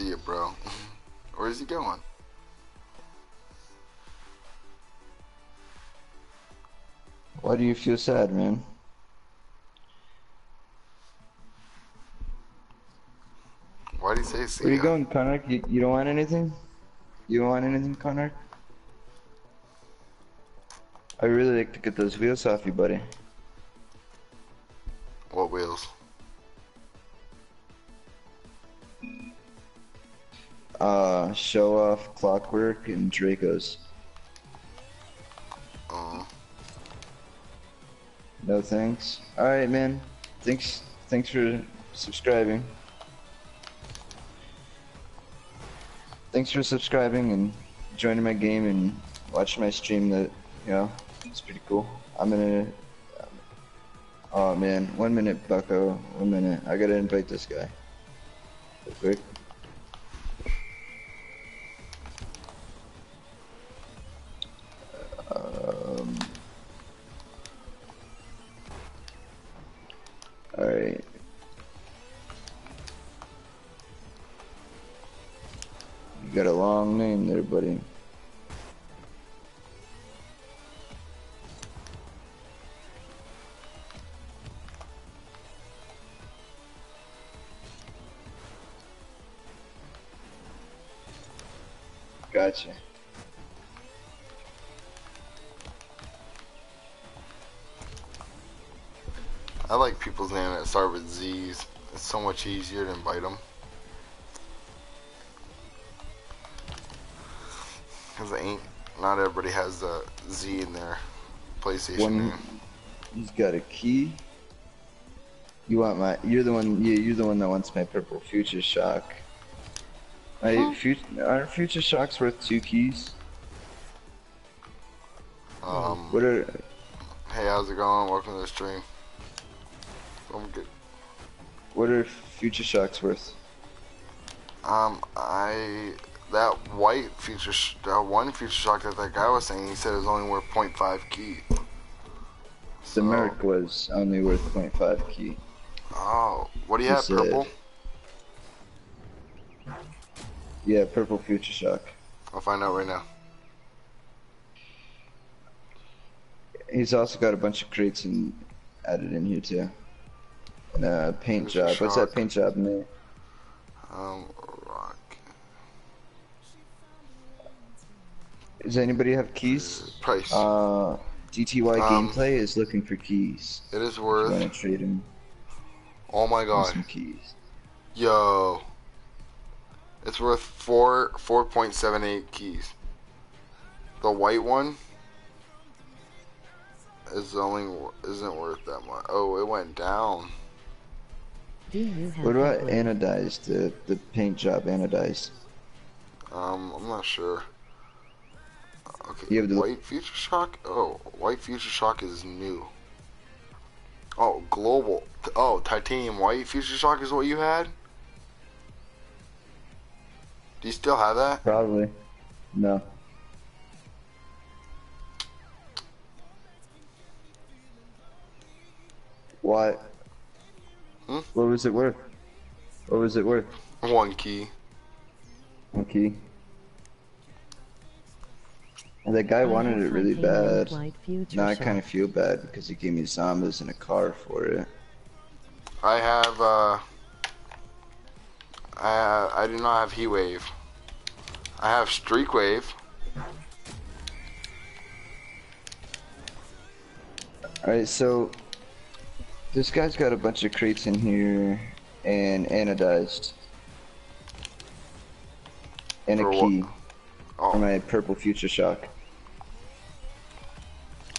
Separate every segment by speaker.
Speaker 1: see it, bro. Where's he going?
Speaker 2: Why do you feel sad, man?
Speaker 1: Why do you say see
Speaker 2: Where you going, Connor? You, you don't want anything? You don't want anything, Connor? I really like to get those wheels off you, buddy. Show off Clockwork and Draco's.
Speaker 1: Uh,
Speaker 2: No thanks. Alright, man. Thanks, thanks for subscribing. Thanks for subscribing and joining my game and watching my stream that, you know, it's pretty cool. I'm gonna... Oh man, one minute, bucko. One minute. I gotta invite this guy. Real quick. Gotcha.
Speaker 1: I like people's names that start with Z's. It's so much easier to invite them. Cause ain't not everybody has the Z in their PlayStation
Speaker 2: One-
Speaker 1: name.
Speaker 2: He's got a key. You want my? You're the one. Yeah, you're the one that wants my purple future shock. My future aren't future shocks worth two keys?
Speaker 1: Um,
Speaker 2: What are?
Speaker 1: hey, how's it going? Welcome to the stream. I'm good.
Speaker 2: What are future shocks worth?
Speaker 1: Um, I that white future sh- that one future shock that that guy was saying, he said it was only worth 0.5 key.
Speaker 2: The
Speaker 1: So-
Speaker 2: Merc was only worth 0.5 key.
Speaker 1: Oh, what do you
Speaker 2: He
Speaker 1: have?
Speaker 2: said-
Speaker 1: Purple?
Speaker 2: Yeah, purple future shock.
Speaker 1: I'll find out right now.
Speaker 2: He's also got a bunch of crates and added in here too. And uh, paint
Speaker 1: Future
Speaker 2: job. What's that paint job name?
Speaker 1: Um, rock.
Speaker 2: Does anybody have keys?
Speaker 1: Price.
Speaker 2: Uh, DTY
Speaker 1: Um,
Speaker 2: gameplay is looking for keys.
Speaker 1: it is
Speaker 2: If you to
Speaker 1: worth.
Speaker 2: trade him
Speaker 1: Oh my god.
Speaker 2: some keys.
Speaker 1: Yo. It's worth four four point seven eight keys. The white one is only isn't worth that much. Oh, it went down.
Speaker 3: Do
Speaker 2: What about
Speaker 3: Hitler?
Speaker 2: anodized? The the paint job anodized.
Speaker 1: Um, I'm not sure. Okay,
Speaker 2: You have the-
Speaker 1: white future shock. Oh, white future shock is new. Oh, global. Oh, titanium white future shock is what you had. Do you still have that?
Speaker 2: Probably. No. What?
Speaker 1: Hmm?
Speaker 2: What was it worth? What was it worth?
Speaker 1: One key.
Speaker 2: Okay. And that guy wanted it really bad. Now I kind of feel bad because he gave me zombies and a car for it.
Speaker 1: I have. uh... I I do not have heat wave. I have streak wave.
Speaker 2: Alright, so this guy's got a bunch of crates in here and anodized. And a
Speaker 1: For what?
Speaker 2: key oh. for
Speaker 1: Oh,
Speaker 2: my purple future shock.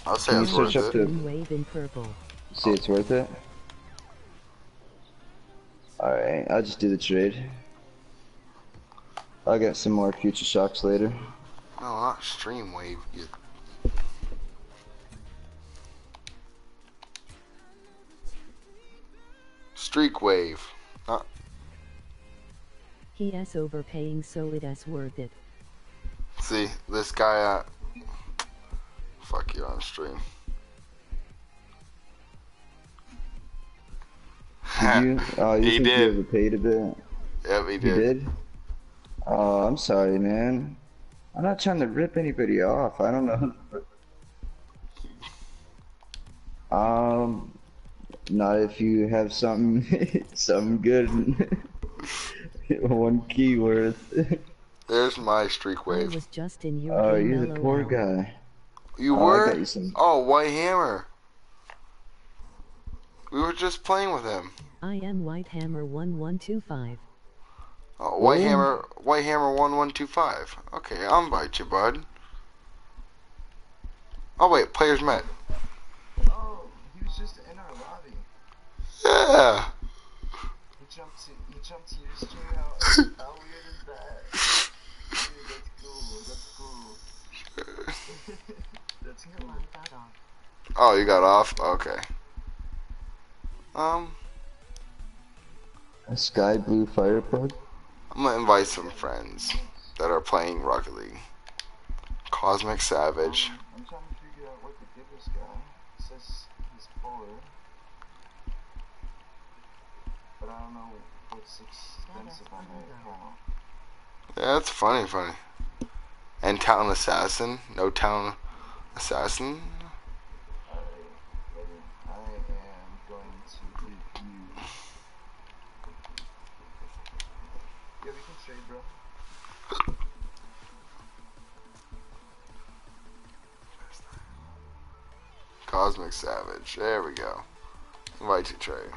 Speaker 1: I'll say
Speaker 2: Can
Speaker 1: it's
Speaker 2: you
Speaker 1: worth
Speaker 2: search up
Speaker 1: it.
Speaker 2: the-
Speaker 3: wave in purple.
Speaker 2: See, it's worth it. Alright, I'll just do the trade. I'll get some more future shocks later.
Speaker 1: No, not stream wave. You... Streak wave. Not
Speaker 3: He is overpaying so it is worth it.
Speaker 1: see this guy. Uh... Fuck you on stream.
Speaker 2: Did you? Oh, you
Speaker 1: He
Speaker 2: think
Speaker 1: did.
Speaker 2: you overpaid a bit?
Speaker 1: Yep, he
Speaker 2: You
Speaker 1: did.
Speaker 2: did? Oh, I'm sorry, man. I'm not trying to rip anybody off. I don't know. Um, not if you have something, something good. One key worth.
Speaker 1: There's my streak
Speaker 3: I
Speaker 1: wave.
Speaker 3: was just in your
Speaker 2: Oh,
Speaker 3: game,
Speaker 2: you're the poor guy.
Speaker 1: You
Speaker 2: Oh,
Speaker 1: were?
Speaker 2: you some.
Speaker 1: Oh, White Hammer. We were just playing with him.
Speaker 3: I am White Hammer 1125.
Speaker 1: Oh, uh, White
Speaker 2: Ooh.
Speaker 1: Hammer, White Hammer one one two five. Okay, I'll invite you, bud. Oh wait, players met.
Speaker 2: Oh, he was just in our lobby.
Speaker 1: Yeah.
Speaker 2: He jumped to, he jumped to your stream. How, how weird is that? Dude, that's cool. That's cool. that's cool.
Speaker 1: Oh, you got off. Okay. Um,
Speaker 2: A sky blue fire plug.
Speaker 1: I'm gonna invite some friends that are playing Rocket League. Cosmic Savage.
Speaker 2: I'm trying to figure out what to give this guy. It says he's poor. But I don't know what's expensive on that account.
Speaker 1: Yeah, that's funny, funny. And Town Assassin. No Town Assassin. Cosmic Savage. There we go. Invite to trade.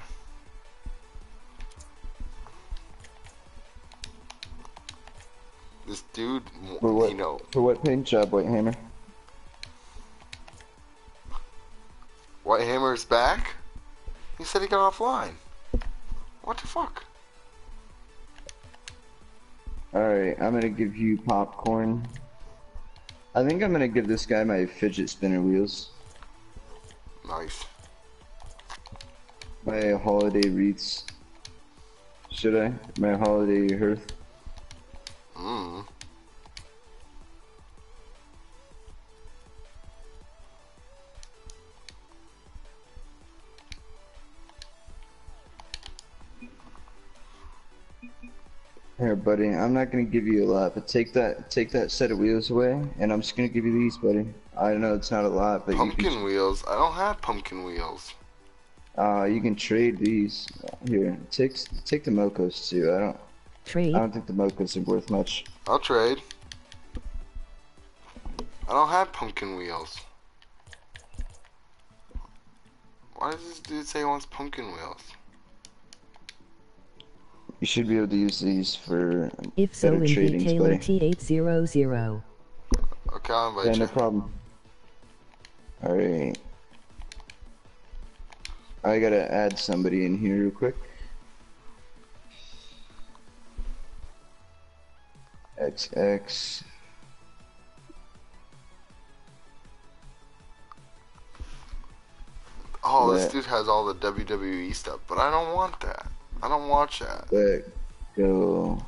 Speaker 1: This dude,
Speaker 2: For what?
Speaker 1: you know,
Speaker 2: For what paint job, uh, White Hammer?
Speaker 1: White Hammer's back? He said he got offline. What the fuck?
Speaker 2: Alright, I'm gonna give you popcorn. I think I'm gonna give this guy my fidget spinner wheels.
Speaker 1: Nice.
Speaker 2: My holiday wreaths. Should I? My holiday hearth.
Speaker 1: Mm.
Speaker 2: Here, buddy. I'm not gonna give you a lot, but take that take that set of wheels away, and I'm just gonna give you these, buddy. I know it's not a lot, but you
Speaker 1: Pumpkin
Speaker 2: can
Speaker 1: wheels. I don't have pumpkin wheels.
Speaker 2: uh you can trade these. Here, take take the mocos too. I don't
Speaker 3: Trade.
Speaker 2: I don't think the mocos are worth much.
Speaker 1: I'll trade. I don't have pumpkin wheels. Why does this dude say he wants pumpkin wheels?
Speaker 2: You should be able to use these for
Speaker 3: if so,
Speaker 2: better
Speaker 3: in
Speaker 2: tradings,
Speaker 3: Taylor. T800.
Speaker 1: Okay, I'll invite
Speaker 2: Yeah,
Speaker 1: you.
Speaker 2: no problem. Alright. I gotta add somebody in here real quick. XX.
Speaker 1: Oh, this dude has all the WWE stuff, but I don't want that. I don't watch that.
Speaker 2: Let go.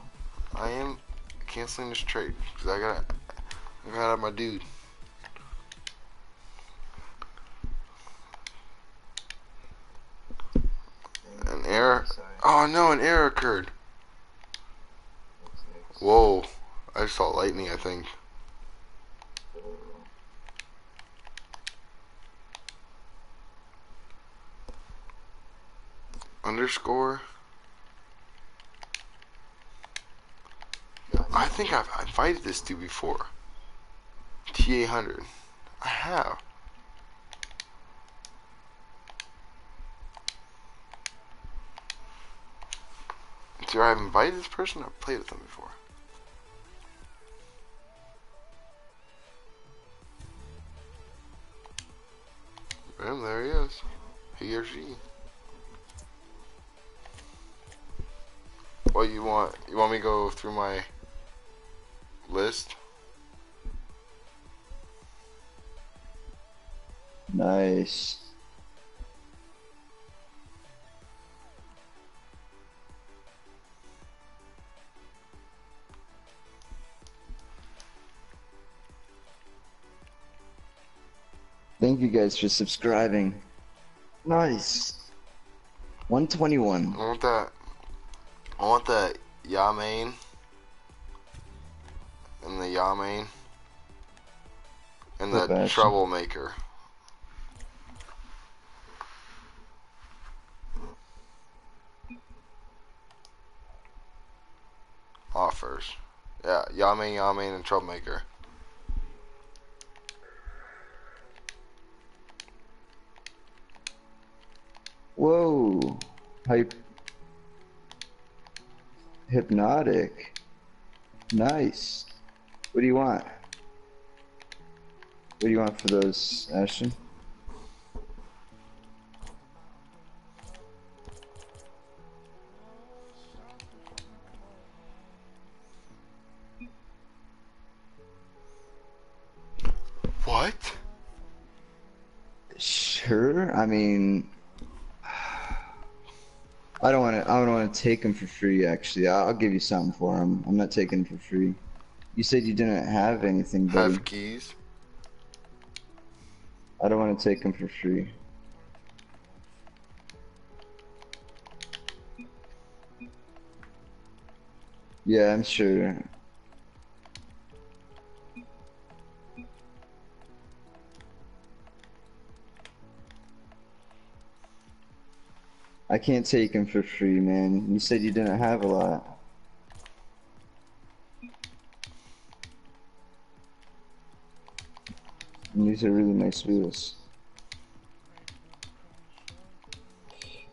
Speaker 1: I am canceling this trade because I gotta, I got out my dude. An error. Oh no, an error occurred. Whoa! I saw lightning. I think. Underscore. I think I've invited this dude before. T800. I have. Do I have invited this person? I've played with them before. Boom, there he is. He or she. What you want? You want me to go through my list?
Speaker 2: Nice. Thank you guys for subscribing. Nice. 121.
Speaker 1: I want that. I want that Yamain and the Yamain and
Speaker 2: Flip
Speaker 1: the
Speaker 2: action.
Speaker 1: Troublemaker. Offers. Yeah, Yamain, Yamain, and Troublemaker.
Speaker 2: Whoa. Hype. Hypnotik. Nice. What do you want? What do you want for those, Ashton?
Speaker 1: What?
Speaker 2: Sure. I mean, I don't want to. I don't want to take them for free. Actually, I'll, I'll give you something for them. I'm not taking them for free. You said you didn't have anything, buddy.
Speaker 1: Have keys?
Speaker 2: I don't want to take them for free. Yeah, I'm sure. I can't take them for free, man. You said you didn't have a lot. And these are really nice wheels.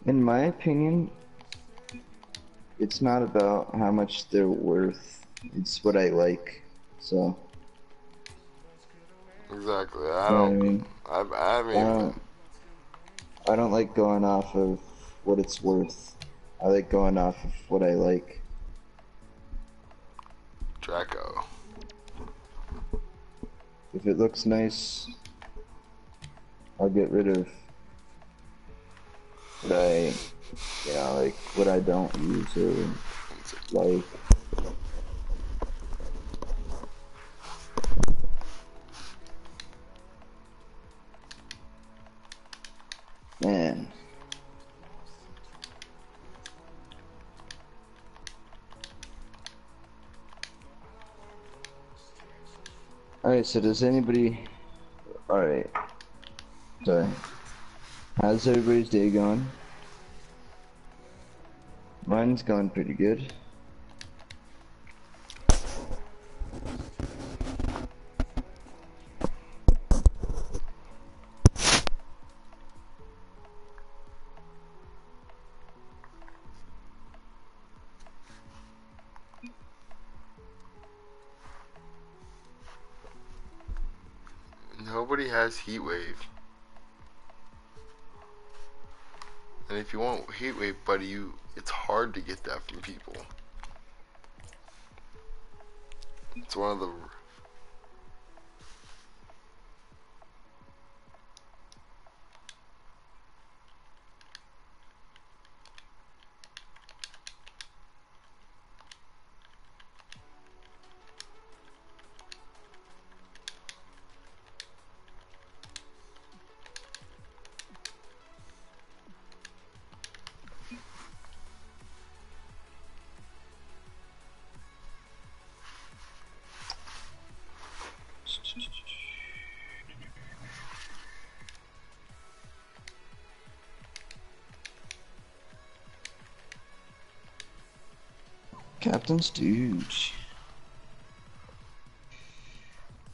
Speaker 2: In my opinion, it's not about how much they're worth. It's what I like. So,
Speaker 1: Exactly. I
Speaker 2: you know I
Speaker 1: don't.
Speaker 2: mean?
Speaker 1: I, I haven't
Speaker 2: I don't, I don't like going off of what it's worth. I like going off of what I like.
Speaker 1: Draco.
Speaker 2: If it looks nice, I'll get rid of what I, you know, like what I don't use or like. So does anybody... Alright. Sorry. How's everybody's day going? Mine's going pretty good.
Speaker 1: Heat wave. And if you want heat wave, buddy, you it's hard to get that from people. It's one of the
Speaker 2: Captain Stooge.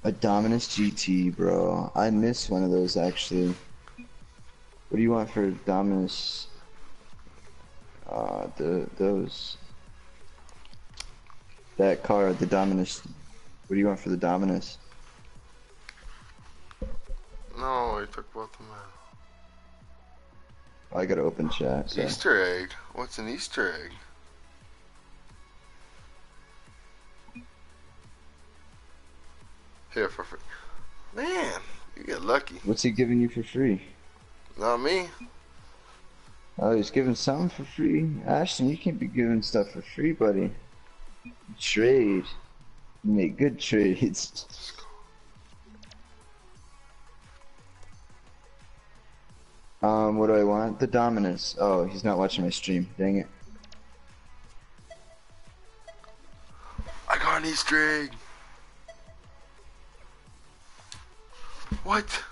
Speaker 2: A Dominus GT, bro. I missed one of those actually. What do you want for Dominus? Uh, the those. That car, the Dominus. What do you want for the Dominus?
Speaker 1: No, I took both of them.
Speaker 2: I gotta open chat. So.
Speaker 1: Easter egg. What's an Easter egg? Lucky.
Speaker 2: What's he giving you for free?
Speaker 1: Not me.
Speaker 2: Oh, he's giving something for free. Ashton, you can't be giving stuff for free, buddy. Trade. You make good trades. Um, what do I want? The Dominus. Oh, he's not watching my stream. Dang it.
Speaker 1: I got an Easter egg. What?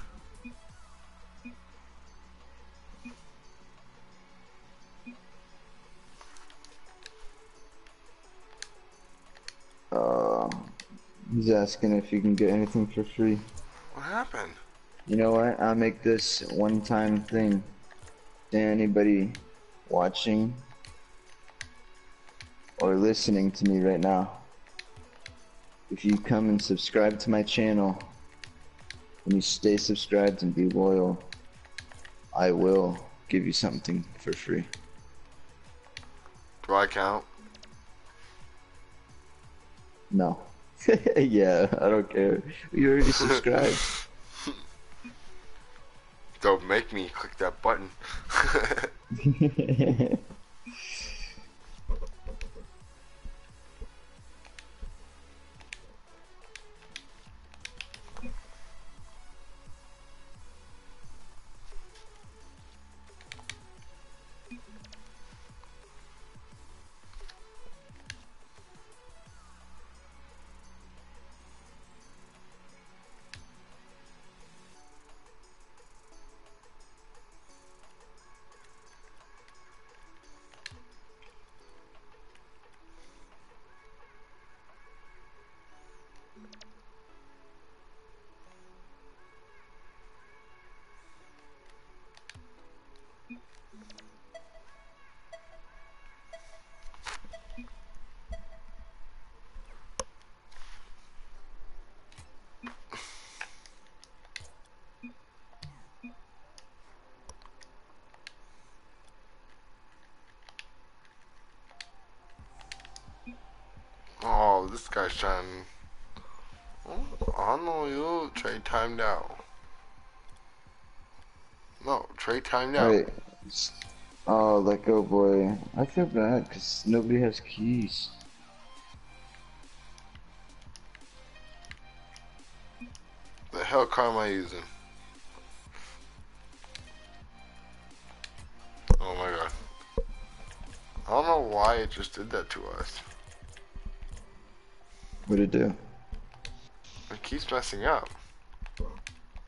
Speaker 2: Uh, he's asking if you can get anything for free.
Speaker 1: What happened?
Speaker 2: You know what? I'll make this one-time thing. To anybody watching or listening to me right now, if you come and subscribe to my channel, and you stay subscribed and be loyal, I will give you something for free.
Speaker 1: Do I count?
Speaker 2: No. yeah, I don't care. You already subscribed.
Speaker 1: Don't make me click that button. This guy's trying. Oh, I know you. Trade timed out. No, trade time now.
Speaker 2: Alright. Oh, let go, boy. I feel bad because nobody has keys.
Speaker 1: The hell car am I using? Oh my god. I don't know why it just did that to us.
Speaker 2: What'd it do?
Speaker 1: It keeps messing up.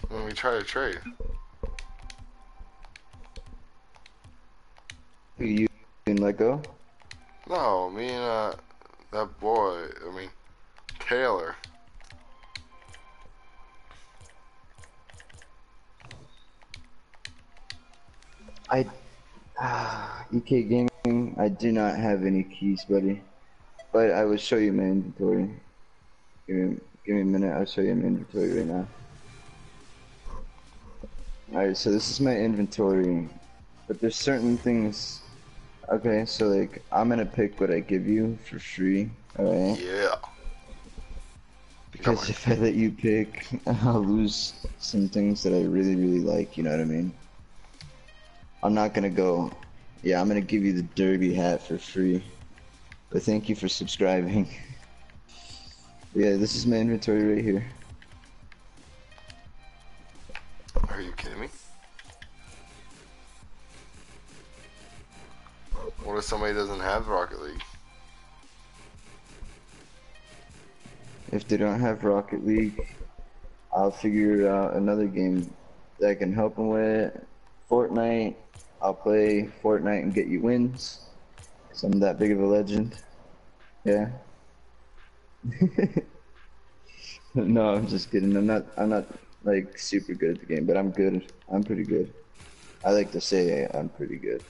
Speaker 1: When we try to trade.
Speaker 2: You can let go?
Speaker 1: No, me and uh, that boy, I mean, Taylor.
Speaker 2: I, ah, EK Gaming, I do not have any keys, buddy. But I will show you my inventory. Give me, give me a minute, I'll show you my inventory right now. Alright, so this is my inventory. But there's certain things... Okay, so like, I'm gonna pick what I give you for free, alright?
Speaker 1: Yeah.
Speaker 2: Because if I let you pick, I'll lose some things that I really, really like, you know what I mean? I'm not gonna go, yeah, I'm gonna give you the derby hat for free. But thank you for subscribing. yeah, this is my inventory right here.
Speaker 1: Are you kidding me? What if somebody doesn't have Rocket League?
Speaker 2: If they don't have Rocket League, I'll figure out another game that I can help them with. Fortnite, I'll play Fortnite and get you wins. I'm that big of a legend. Yeah. no, I'm just kidding. I'm not. I'm not like super good at the game, but I'm good. I'm pretty good. I like to say I'm pretty good.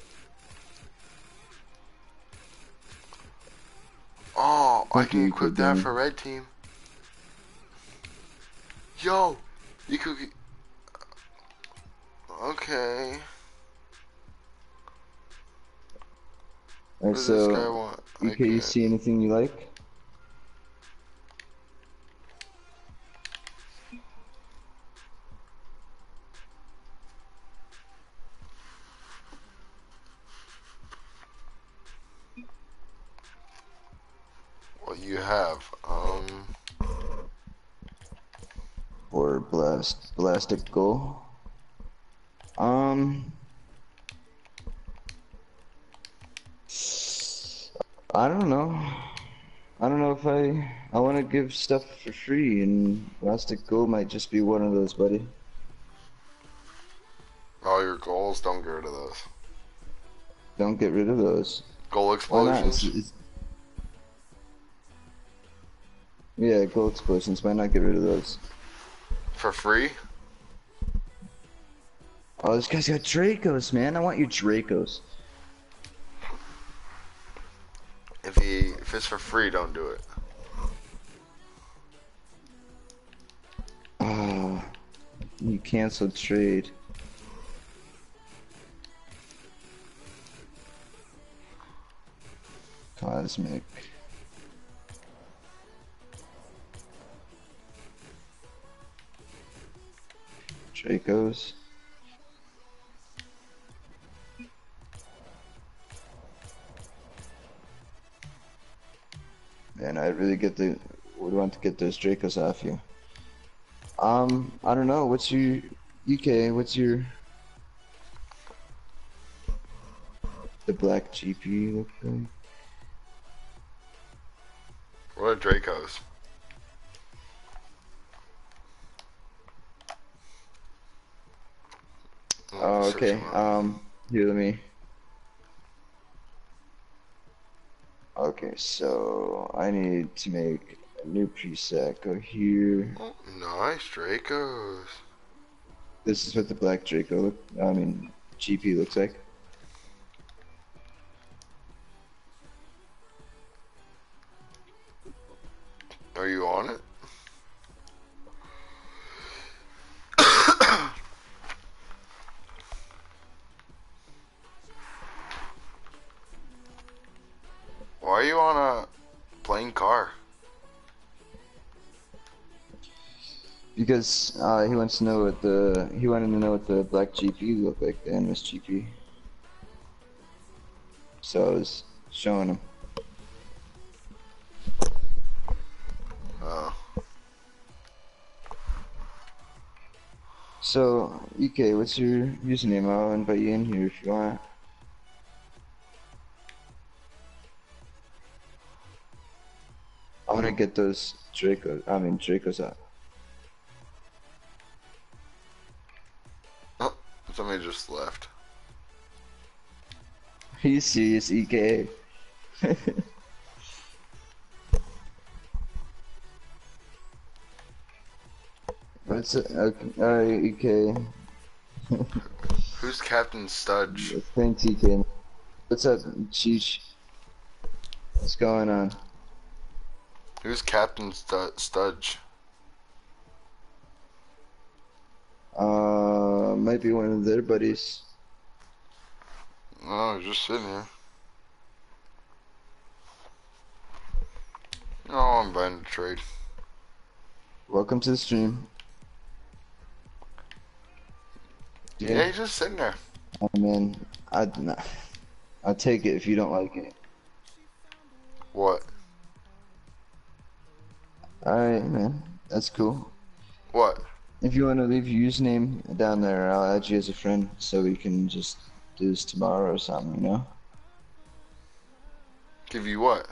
Speaker 1: Oh, I can equip that
Speaker 2: Kidman.
Speaker 1: for red team. Yo, you could. get- Okay. What
Speaker 2: Alright,
Speaker 1: does this guy
Speaker 2: so
Speaker 1: want? I
Speaker 2: you
Speaker 1: can't.
Speaker 2: see anything you like?
Speaker 1: What you have? Um.
Speaker 2: or blast blastic goal. Um, I don't know. I don't know if I I want to give stuff for free, and Elastic Go might just be one of those, buddy.
Speaker 1: All your goals, don't get rid of those.
Speaker 2: Don't get rid of those.
Speaker 1: Goal?
Speaker 2: It's,
Speaker 1: explosions.
Speaker 2: it's... Yeah, gold explosions. Might not get rid of those?
Speaker 1: For free?
Speaker 2: Oh, this guy's got Dracos, man. I want your Dracos.
Speaker 1: If he if it's for free, don't do it.
Speaker 2: Oh, you canceled trade. Cosmic. Dracos. Man, I really get the would want to get those Dracos off you. Um, I don't know. What's your UK? What's your the black GP look like?
Speaker 1: What are Dracos?
Speaker 2: Oh, okay. Um, here, let me. Okay, so I need to make a new preset. Go here.
Speaker 1: Oh, nice Dracos.
Speaker 2: This is what the black Draco look. I mean, GP looks like.
Speaker 1: Are you on it? Why are you on a plain car?
Speaker 2: Because uh, he wants to know what the he wanted to know what the black GP looked like, the Animus GP. So I was showing him.
Speaker 1: Oh,
Speaker 2: So, EK, what's your username? I'll invite you in here if you want. I want to get those Draco, I mean Dracos out.
Speaker 1: oh, somebody just left.
Speaker 2: Are you serious, EK? What's it? Okay, alright, EK.
Speaker 1: Who's Captain Studge?
Speaker 2: Thanks, EK. What's up, Cheech? What's going on?
Speaker 1: Who's Captain Stu- Studge?
Speaker 2: Uh, might be one of their buddies.
Speaker 1: No, he's just sitting here. Oh, I'm buying a trade.
Speaker 2: Welcome to the stream.
Speaker 1: Yeah, he's just sitting there.
Speaker 2: Oh man, I'd not, I'll take it if you don't like it.
Speaker 1: What?
Speaker 2: Alright, man. That's cool.
Speaker 1: What?
Speaker 2: If you want to leave your username down there, I'll add you as a friend so we can just do this tomorrow or something, you know?
Speaker 1: Give you what?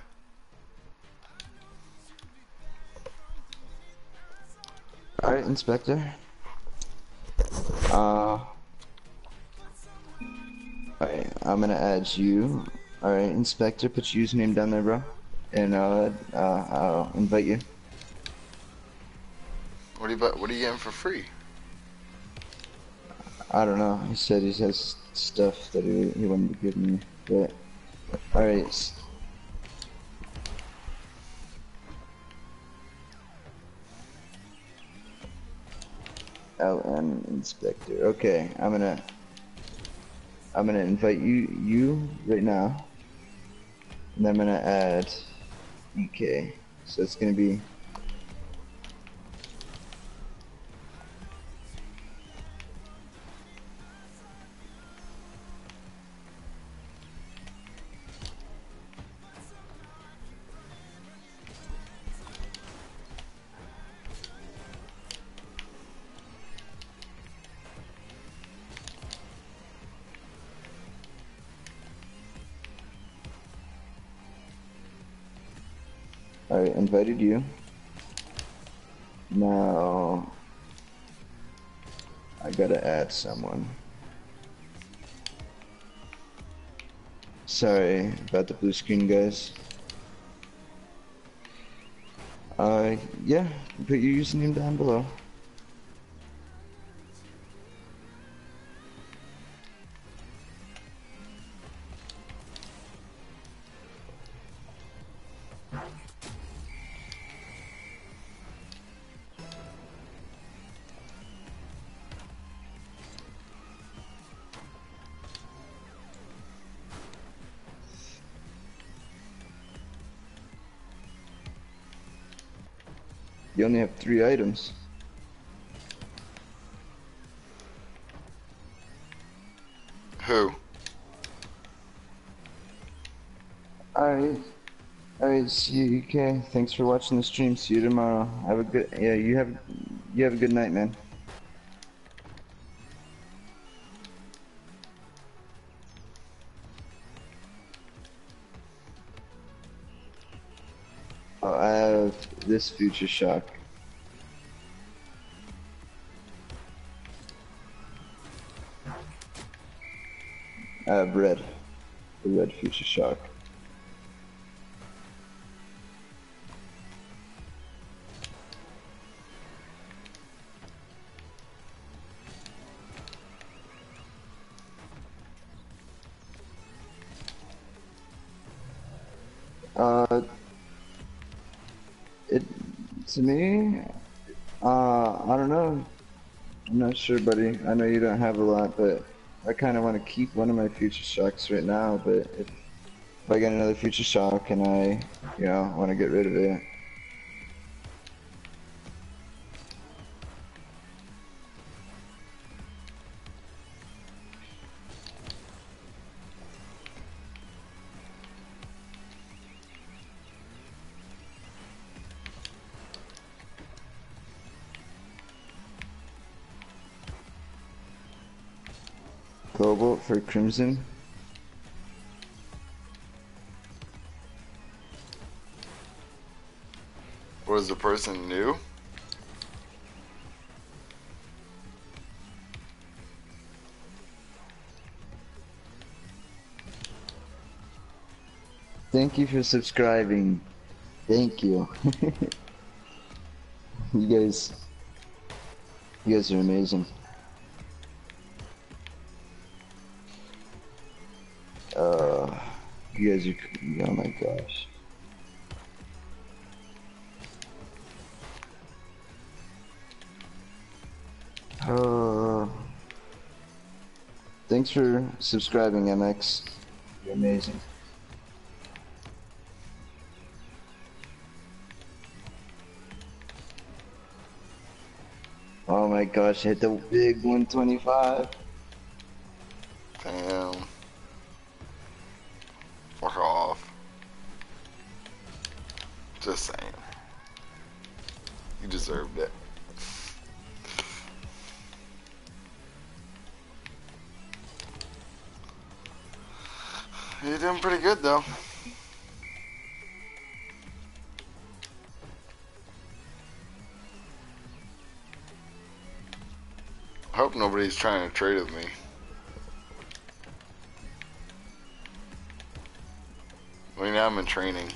Speaker 2: Alright, Inspector. Uh. Alright, I'm gonna add you. Alright, Inspector, put your username down there, bro. And I'll, uh, I'll invite you.
Speaker 1: What are you What are you getting for free?
Speaker 2: I don't know. He said he has stuff that he, he wanted to give me, but all right. LM inspector. Okay, I'm gonna I'm gonna invite you you right now, and I'm gonna add EK. So it's gonna be invited you. Now, I gotta add someone. Sorry about the blue screen, guys. Uh, yeah, put your username down below. You only have three items.
Speaker 1: Who?
Speaker 2: Alright. Alright, see you, okay. Thanks for watching the stream. See you tomorrow. Have a good yeah, you have you have a good night, man. This future shock. I have red. The red future shock. Buddy. I know you don't have a lot, but I kind of want to keep one of my future shocks right now. But if, if I get another future shock and I, you know, want to get rid of it, for Crimson.
Speaker 1: Was the person new?
Speaker 2: Thank you for subscribing. Thank you. you guys, you guys are amazing. You guys are, oh my gosh. Uh, thanks for subscribing, MX. You're amazing. Oh my gosh, I hit the big 125.
Speaker 1: Nobody's trying to trade with me. Right now I'm in training.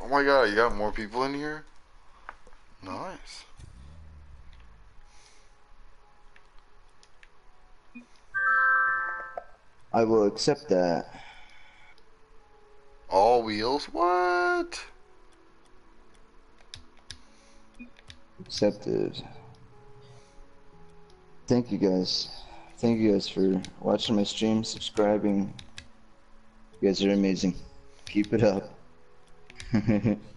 Speaker 1: Oh my god, you got more people in here? Nice.
Speaker 2: I will accept that.
Speaker 1: All wheels? What?
Speaker 2: Accepted. Thank you guys. Thank you guys for watching my stream, subscribing. You guys are amazing. Keep it up.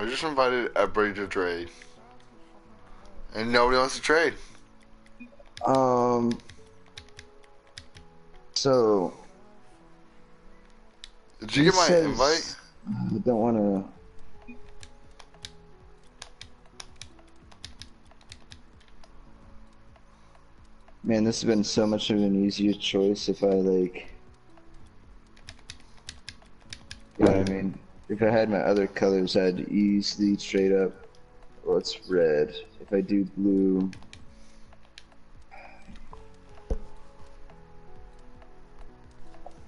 Speaker 1: I just invited everybody to trade. And nobody wants to trade.
Speaker 2: um, So
Speaker 1: Did you get my
Speaker 2: says-
Speaker 1: invite?
Speaker 2: I don't want to. Man, this has been so much of an easier choice if I like. You know what I mean? If I had my other colors, I'd easily straight up. Well, it's red. If I do blue.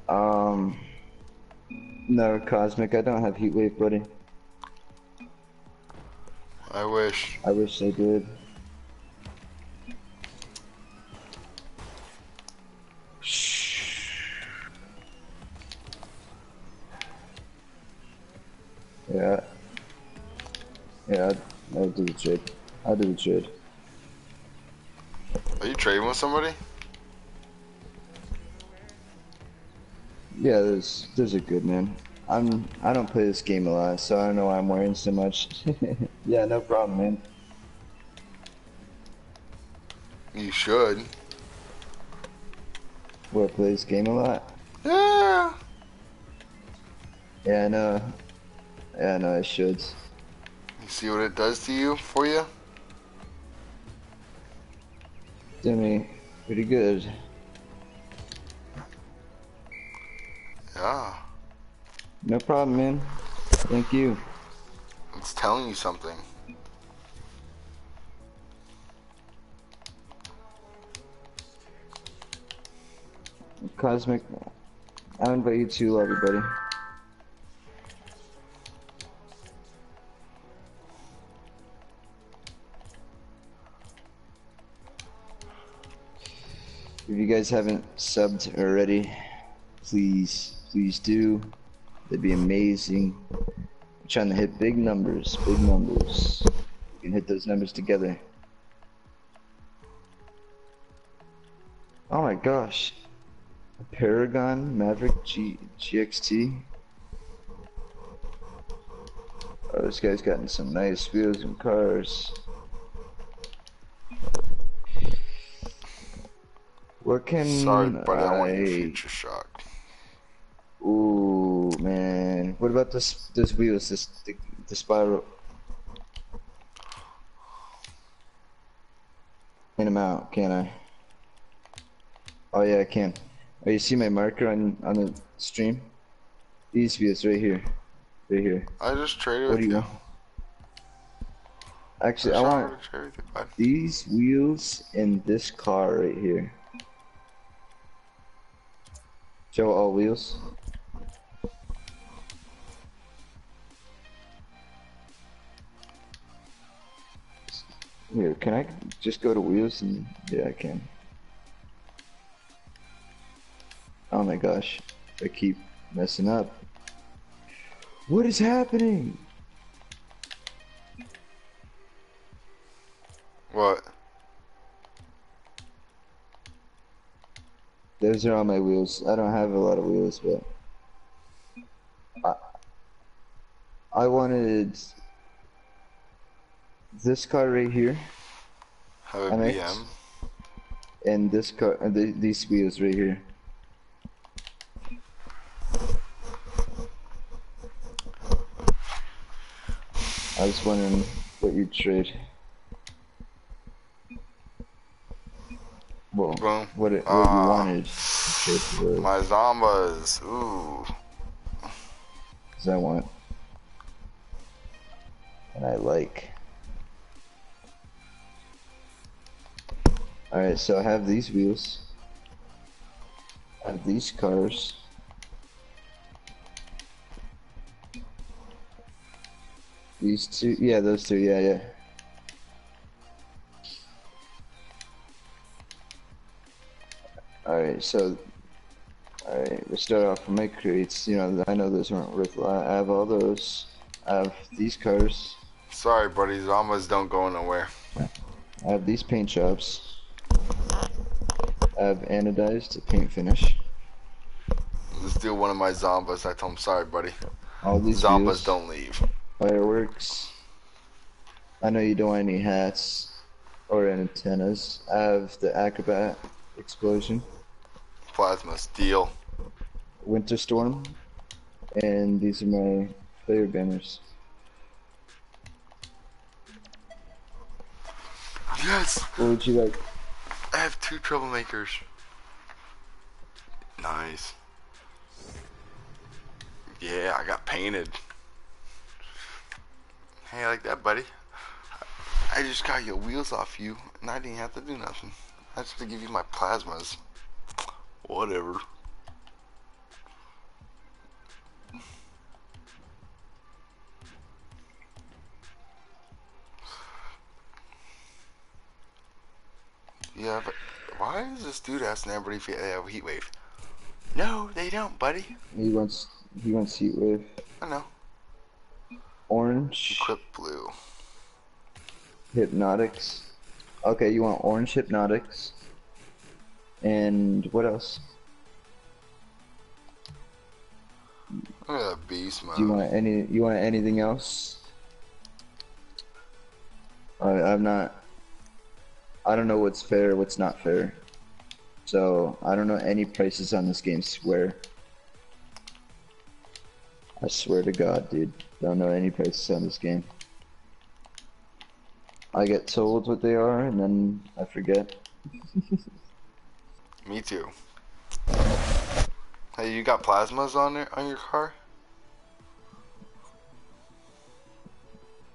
Speaker 2: Um. No, Cosmic, I don't have Heatwave, buddy.
Speaker 1: I wish.
Speaker 2: I wish I did. Yeah. Yeah, I'd, I'll do the trade. I'll do the trade.
Speaker 1: Are you trading with somebody?
Speaker 2: Yeah, there's there's a good man. I'm I don't play this game a lot, so I don't know why I'm wearing so much. yeah, no problem, man.
Speaker 1: You should.
Speaker 2: What play this game a lot?
Speaker 1: Yeah.
Speaker 2: Yeah, I know. Yeah, I know I should.
Speaker 1: You see what it does to you for you?
Speaker 2: Did me pretty good.
Speaker 1: Yeah.
Speaker 2: No problem, man. Thank you.
Speaker 1: It's telling you something.
Speaker 2: Cosmic, I invite you to love If you guys haven't subbed already, please, please do. That'd be amazing. I'm trying to hit big numbers, big numbers. We can hit those numbers together. Oh my gosh. A Paragon Maverick G GXT. Oh, this guy's gotten some nice wheels and cars. What can
Speaker 1: Sorry, buddy. I want your
Speaker 2: I-
Speaker 1: future shock.
Speaker 2: Ooh, man. What about this? This wheels, this the, the spiral. In them out, can I? Oh yeah, I can. Oh, you see my marker on on the stream? These wheels right here, right here.
Speaker 1: I just traded
Speaker 2: What
Speaker 1: with
Speaker 2: do you
Speaker 1: you.
Speaker 2: Actually, I
Speaker 1: just
Speaker 2: want
Speaker 1: to trade with you,
Speaker 2: these wheels in this car right here. Show all wheels. Here, can I just go to wheels and yeah, I can. Oh my gosh, I keep messing up. What is happening?
Speaker 1: What?
Speaker 2: Those are on my wheels. I don't have a lot of wheels, but I, I wanted this car right here
Speaker 1: Have a? BM?
Speaker 2: and this car, and the, these wheels right here. I was wondering what you'd trade. Well,
Speaker 1: Boom.
Speaker 2: what it, what
Speaker 1: Ah.
Speaker 2: you wanted trade.
Speaker 1: My Zombas. Ooh.
Speaker 2: Cause I want. And I like. Alright, so I have these wheels. I have these cars. These two, yeah, those two, yeah, yeah. Alright, so Alright, let's start off with my crates. You know, I know those aren't worth a lot. I have all those. I have these cars.
Speaker 1: Sorry, buddy. Zombas don't go nowhere.
Speaker 2: I have these paint jobs. I have anodized paint finish.
Speaker 1: Let's do one of my Zombas. I told him, sorry, buddy.
Speaker 2: All these
Speaker 1: Zombas don't leave.
Speaker 2: fireworks. I know you don't want any hats or antennas. I have the acrobat explosion.
Speaker 1: Plasma steel.
Speaker 2: Winter Storm, and these are my player banners.
Speaker 1: Yes!
Speaker 2: What would you like?
Speaker 1: I have two troublemakers. Nice. Yeah, I got painted. Hey, I like that, buddy. I just got your wheels off you, and I didn't have to do nothing. I just to give you my plasmas. Whatever. Yeah, but why is this dude asking everybody if they have a Heatwave? No, they don't, buddy.
Speaker 2: He wants he wants Heatwave.
Speaker 1: I know.
Speaker 2: Orange
Speaker 1: Equip blue.
Speaker 2: Hypnotiks. Okay, you want orange Hypnotiks. And what else?
Speaker 1: Look at that beast.
Speaker 2: Do you want any? You want anything else? I, I'm not. I don't know what's fair, what's not fair. So I don't know any prices on this game. Swear. I swear to God, dude. Don't know any prices on this game. I get told what they are, and then I forget.
Speaker 1: Me too. Hey, you got plasmas on there on your car?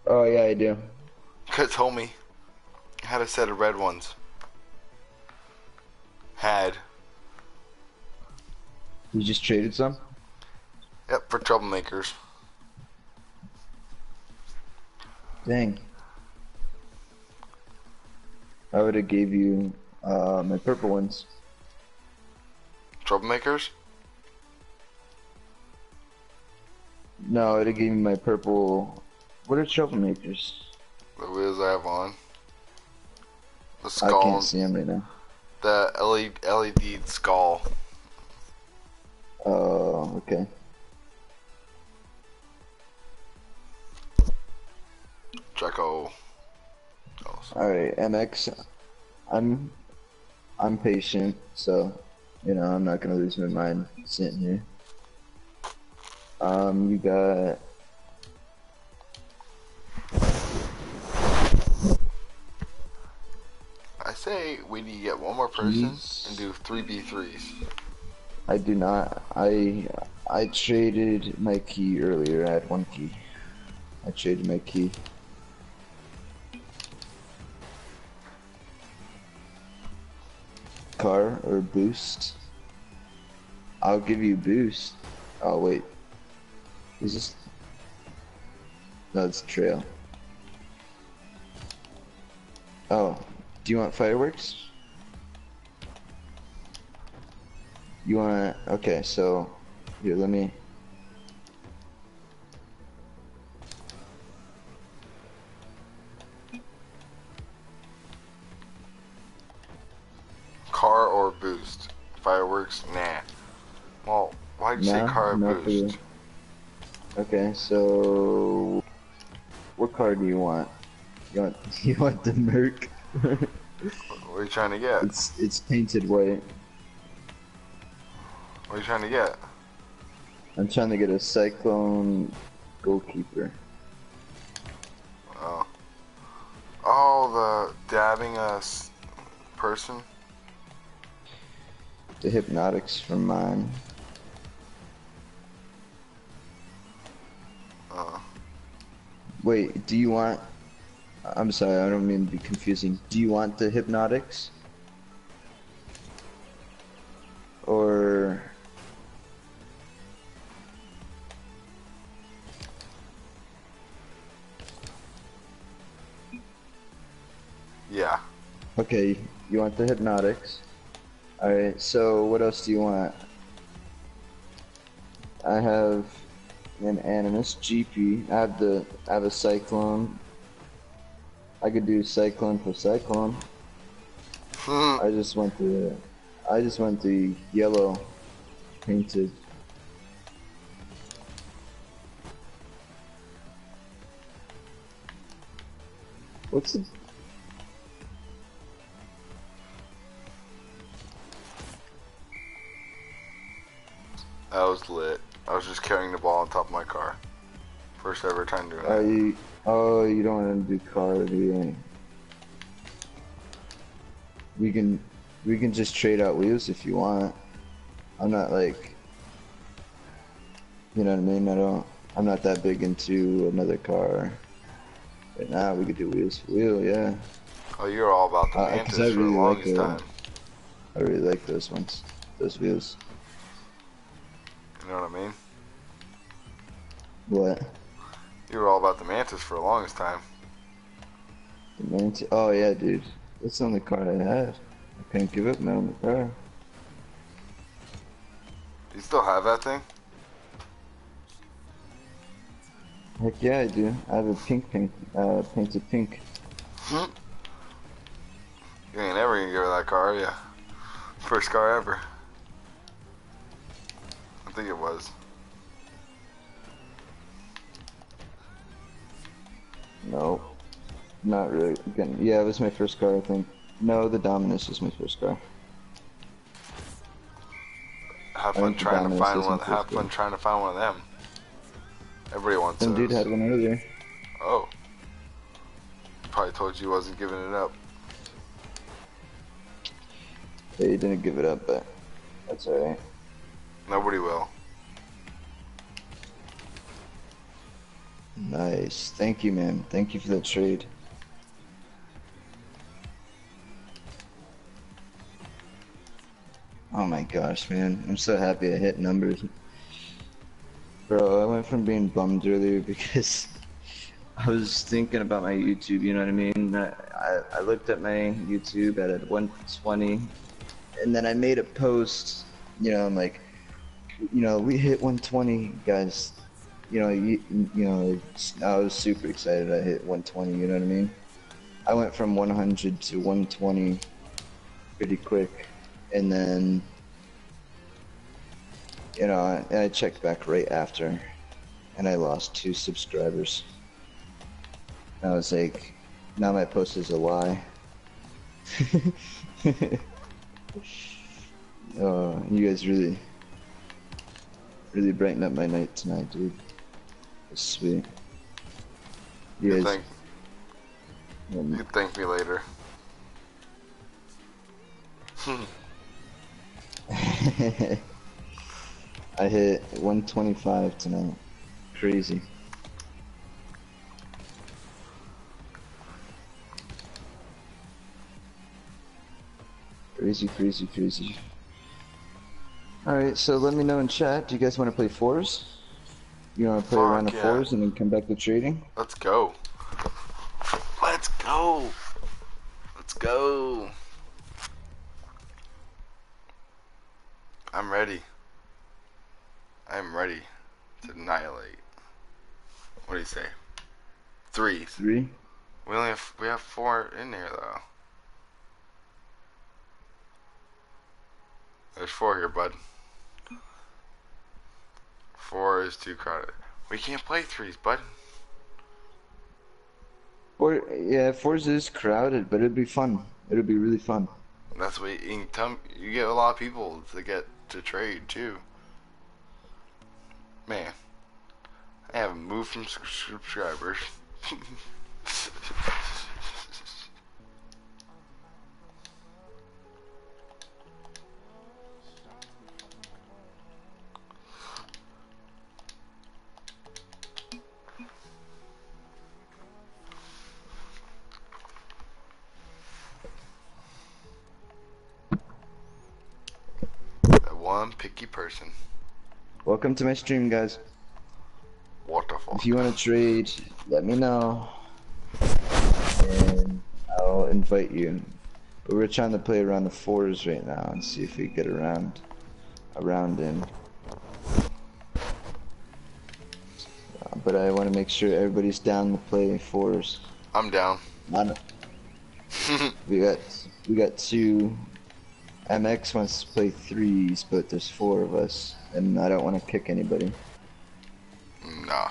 Speaker 2: Oh yeah, I do.
Speaker 1: Cause told me. Had a set of red ones. Had.
Speaker 2: You just traded some?
Speaker 1: Yep, for troublemakers.
Speaker 2: Dang. I would have gave you uh, my purple ones.
Speaker 1: Troublemakers?
Speaker 2: No, I have gave you my purple. What are troublemakers?
Speaker 1: The wheels I have on. The
Speaker 2: I
Speaker 1: skull.
Speaker 2: can't see them right now.
Speaker 1: The LED, LED skull.
Speaker 2: Oh, okay.
Speaker 1: Draco. Oh, so-
Speaker 2: All right, MX. I'm I'm patient, so you know I'm not gonna lose my mind sitting here. Um, you got
Speaker 1: I say we need to get one more person
Speaker 2: Jeez.
Speaker 1: and do three B3s.
Speaker 2: I do not. I I traded my key earlier. I had one key. I traded my key. Car or boost? I'll give you boost. Oh wait. Is this? No, it's trail. Oh, do you want fireworks? You want okay, so here, let me
Speaker 1: boost? Fireworks? Nah. Well, why'd you
Speaker 2: Nah,
Speaker 1: say car or
Speaker 2: for you.
Speaker 1: boost?
Speaker 2: Okay, so what car do you want? You want you want the Merc?
Speaker 1: What are you trying to get?
Speaker 2: it's it's painted white.
Speaker 1: What are you trying to get?
Speaker 2: I'm trying to get a Cyclone goalkeeper.
Speaker 1: Oh. Oh, the dabbing uh, us person?
Speaker 2: The Hypnotiks from mine.
Speaker 1: Uh,
Speaker 2: Wait, do you want? I'm sorry, I don't mean to be confusing. Do you want the Hypnotiks? Or
Speaker 1: yeah.
Speaker 2: okay, you want the Hypnotiks? All right. So what else do you want? I have an Animus GP. I have the I have a Cyclone. I could do Cyclone for Cyclone.
Speaker 1: Hmm.
Speaker 2: I just want the I just want the yellow painted. What's the
Speaker 1: That was lit. I was just carrying the ball on top of my car. First ever time doing uh,
Speaker 2: you, oh, you don't want to do car, do you? We can, we can just trade out wheels if you want. I'm not like, you know what I mean? I don't, I'm not that big into another car. Right now, we could do wheels for wheel, yeah.
Speaker 1: Oh, you're all about the
Speaker 2: uh,
Speaker 1: Mantis
Speaker 2: I really the
Speaker 1: longest
Speaker 2: uh,
Speaker 1: like the.
Speaker 2: I really like those ones, those wheels.
Speaker 1: You know what I mean?
Speaker 2: What?
Speaker 1: You were all about the Mantis for the longest time.
Speaker 2: The Manti- oh yeah, dude. That's the only car I had. I can't give up my only car.
Speaker 1: Do you still have that thing?
Speaker 2: Heck yeah, I do. I have a pink pink, uh, painted pink.
Speaker 1: You ain't ever gonna give her that car, are ya? First car ever. Think it was.
Speaker 2: No, not really. Again, yeah, it was my first car, I think. No, the Dominus was my first car.
Speaker 1: Have fun trying to find one. Have fun
Speaker 2: one.
Speaker 1: trying to find one of them. Everybody wants
Speaker 2: Some dude had one earlier.
Speaker 1: Oh. Probably told you he wasn't giving it up.
Speaker 2: Yeah, he didn't give it up, but that's alright.
Speaker 1: Nobody will.
Speaker 2: Nice. Thank you, man. Thank you for that trade. Oh my gosh, man. I'm so happy I hit numbers. Bro, I went from being bummed earlier because I was thinking about my YouTube, you know what I mean? I, I, looked at my YouTube at 120 and then I made a post, you know, I'm like, you know, we hit 120, guys you know, you, you know, I was super excited. I hit 120. You know what I mean? I went from 100 to 120 pretty quick, and then, you know, I, I checked back right after, and I lost two subscribers. I was like, now my post is a lie. oh, you guys really, really brightened up my night tonight, dude. It's sweet. You guys,
Speaker 1: think
Speaker 2: um,
Speaker 1: you thank me later.
Speaker 2: I hit 125 tonight. Crazy. Crazy, crazy, crazy. Alright, so let me know in chat. Do you guys want to play fours? You want to play
Speaker 1: Fuck
Speaker 2: around the
Speaker 1: yeah.
Speaker 2: fours and then come back to trading?
Speaker 1: Let's go. Let's go. Let's go. I'm ready. I'm ready to annihilate. What do you say? Three.
Speaker 2: Three?
Speaker 1: We only have we have four in here though. There's four here, bud. Four is too crowded. We can't play threes, bud.
Speaker 2: Four, yeah, fours is crowded, but it'd be fun. It'd be really fun.
Speaker 1: That's what you, tell, you get a lot of people to get to trade too. Man, I haven't moved from subscribers.
Speaker 2: Welcome to my stream, guys.
Speaker 1: What the fuck?
Speaker 2: If you want to trade, let me know. And I'll invite you. But we're trying to play around the fours right now and see if we get around around in. Uh, But I want to make sure everybody's down to play fours.
Speaker 1: I'm down.
Speaker 2: We got we got two. MX wants to play threes, but there's four of us, and I don't want to kick anybody.
Speaker 1: nah.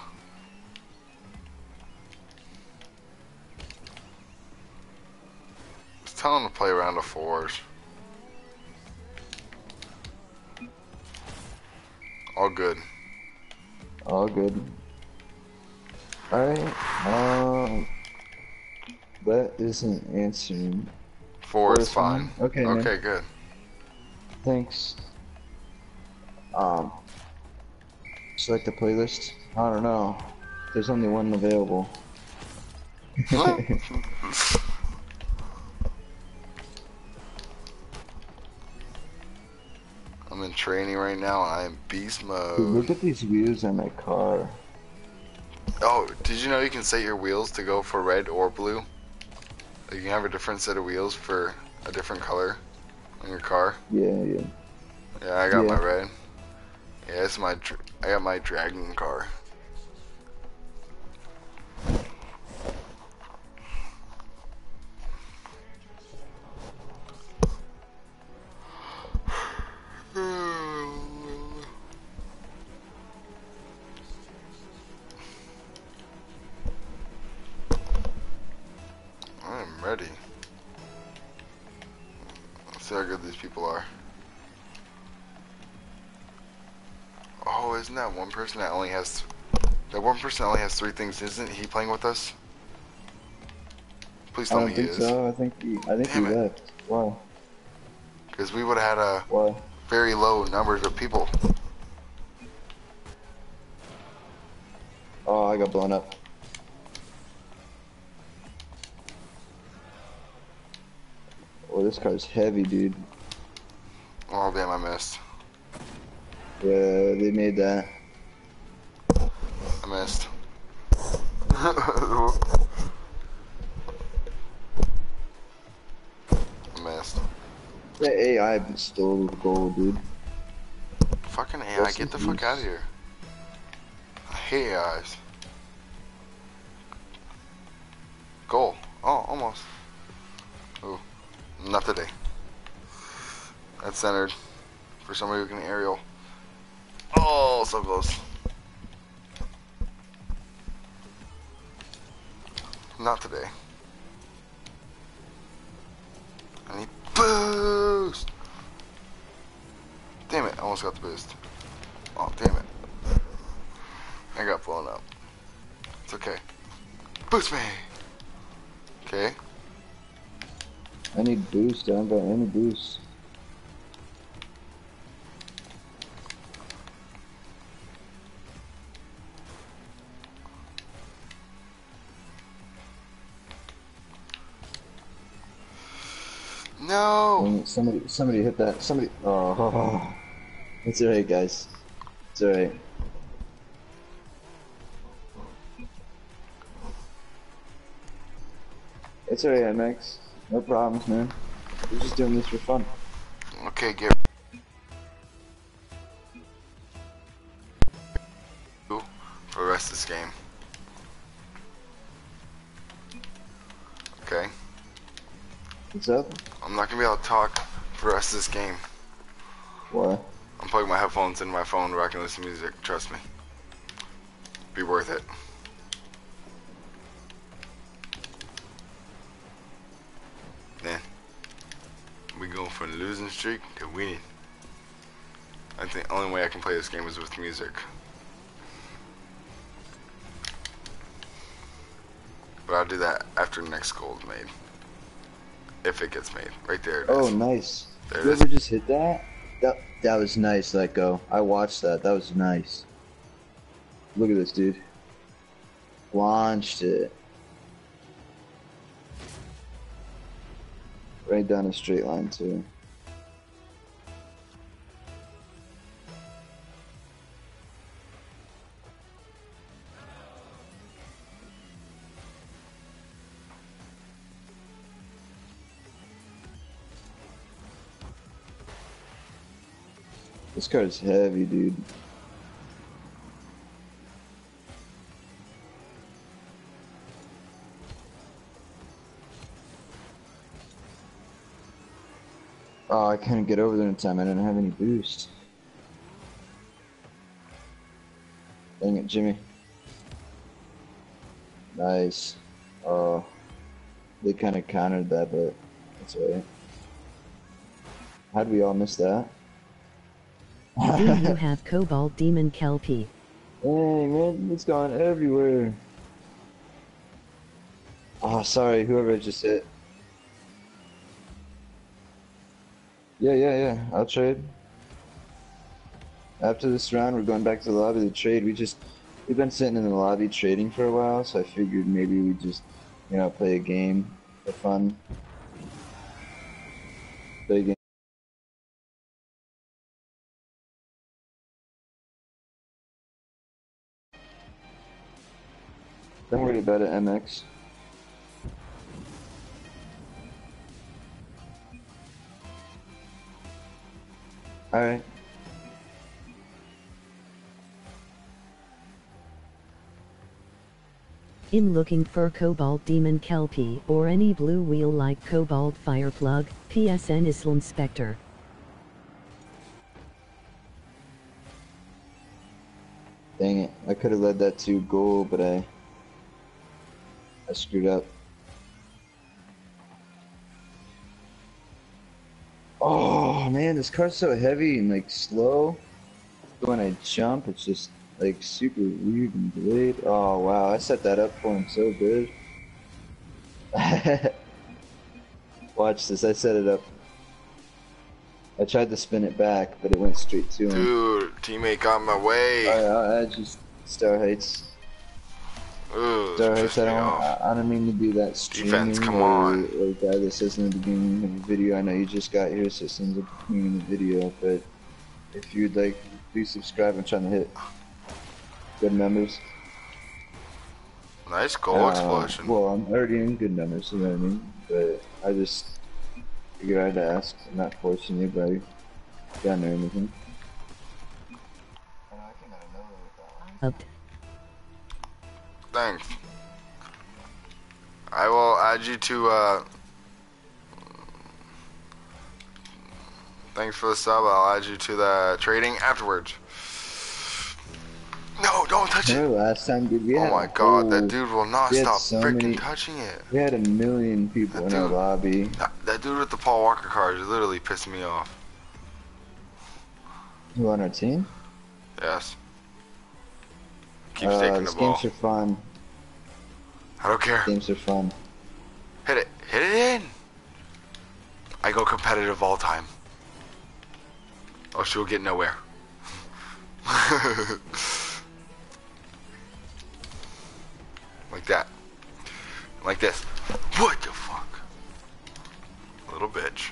Speaker 1: Just tell him to play around the fours. All good.
Speaker 2: All good. Alright, um... That isn't answering.
Speaker 1: Four
Speaker 2: Four
Speaker 1: is
Speaker 2: is
Speaker 1: fine.
Speaker 2: fine? Okay, man.
Speaker 1: Okay, good.
Speaker 2: Thanks. Um... Select the playlist? I don't know. There's only one available.
Speaker 1: I'm in training right now. I am beast
Speaker 2: Dude,
Speaker 1: mode.
Speaker 2: look at these wheels on my car.
Speaker 1: Oh, did you know you can set your wheels to go for red or blue? You can have a different set of wheels for a different color on your car.
Speaker 2: Yeah, yeah.
Speaker 1: Yeah, I got
Speaker 2: Yeah.
Speaker 1: my red. Yeah, it's my. Dr- I got my dragon car. Person that only has that one person that only has three things? Isn't he playing with us? Please tell
Speaker 2: don't
Speaker 1: me he
Speaker 2: think
Speaker 1: is,
Speaker 2: so. I think he, I think
Speaker 1: Damn
Speaker 2: he
Speaker 1: it.
Speaker 2: left. Why?
Speaker 1: because we would have had a very low numbers of people.
Speaker 2: Oh, I got blown up. Oh, this car's heavy, dude.
Speaker 1: Oh damn, I missed.
Speaker 2: Yeah, they made that.
Speaker 1: I missed. I missed.
Speaker 2: AI stole the gold, dude.
Speaker 1: Fucking AI,
Speaker 2: Rest
Speaker 1: get the fuck out of here. I hate AIs. Goal. Oh, almost. Ooh, not today. That's centered. For somebody who can aerial. Oh, so close. Not today. I need boost. Damn it, I almost got the boost. Oh, damn it. I got blown up. It's okay. Boost me! Okay.
Speaker 2: I need boost. I don't got any boost.
Speaker 1: No!
Speaker 2: Somebody, somebody hit that. Somebody. Oh, it's alright, guys. It's alright. It's alright, Max. No problems, man. We're just doing this for fun.
Speaker 1: Okay, get for the rest of this game. Okay,
Speaker 2: What's up?
Speaker 1: I'm not gonna be able to talk for the rest of this game.
Speaker 2: What?
Speaker 1: I'm plugging my headphones in my phone where I can listen to music. Trust me. Be worth it. Then we go from losing streak to winning. I think the only way I can play this game is with music. But I'll do that after next gold made. If it gets made. Right there it is.
Speaker 2: Oh, nice.
Speaker 1: There
Speaker 2: you
Speaker 1: it is.
Speaker 2: ever just hit that? That that was nice. Let go. I watched that. That was nice. Look at this, dude. Launched it. Right down a straight line too. This card's heavy, dude. Oh, I couldn't get over there in time. I didn't have any boost. Dang it, Jimmy. Nice. Oh, they kind of countered that, but that's alright. How'd we all miss that?
Speaker 3: Do you have Cobalt Demon Kelpie?
Speaker 2: Dang, man, it's gone everywhere. Oh, sorry, whoever just hit. Yeah, yeah, yeah. I'll trade. After this round, we're going back to the lobby to trade. We just we've been sitting in the lobby trading for a while, so I figured maybe we just you know play a game for fun. Play a game. Don't worry about it, MX. Alright.
Speaker 3: In looking for Cobalt Demon Kelpie or any blue wheel like Cobalt Fireplug, PSN Islam Spectre.
Speaker 2: Dang it. I could have led that to goal, but I I screwed up. Oh man, this car's so heavy and like slow. When I jump, it's just like super weird and delayed. Oh wow, I set that up for him so good. Watch this, I set it up. I tried to spin it back, but it went straight to him.
Speaker 1: Dude, teammate got my way.
Speaker 2: I, I, I just Star Heights.
Speaker 1: Ooh,
Speaker 2: Star
Speaker 1: it's
Speaker 2: Heights. I don't.
Speaker 1: off.
Speaker 2: I, I don't mean to be that streaming
Speaker 1: Defense, come
Speaker 2: or,
Speaker 1: on.
Speaker 2: or guy that says in the beginning of the video. I know you just got here, so it seems like the beginning of the video. But if you'd like, please subscribe. I'm trying to hit good numbers.
Speaker 1: Nice goal
Speaker 2: Uh,
Speaker 1: explosion.
Speaker 2: Well, I'm already in good numbers. You know what I mean? But I just figured I'd ask. I'm not forcing you by gun or anything.
Speaker 3: Upped.
Speaker 1: Thanks. I will add you to, uh... Thanks for the sub. I'll add you to the trading afterwards. No, don't touch it.
Speaker 2: Last time, dude? We
Speaker 1: Oh
Speaker 2: had
Speaker 1: my god, that dude will not stop
Speaker 2: so
Speaker 1: freaking
Speaker 2: many-
Speaker 1: touching it.
Speaker 2: We had a million people
Speaker 1: That
Speaker 2: in our
Speaker 1: dude-
Speaker 2: lobby.
Speaker 1: That, that dude with the Paul Walker card is literally pissing me off.
Speaker 2: You on our team?
Speaker 1: Yes. Keeps
Speaker 2: uh,
Speaker 1: taking the ball.
Speaker 2: games are fun.
Speaker 1: I don't care.
Speaker 2: Games are fun.
Speaker 1: Hit it. Hit it in. I go competitive all time. Oh, she'll get nowhere. like that. Like this. What the fuck? Little bitch.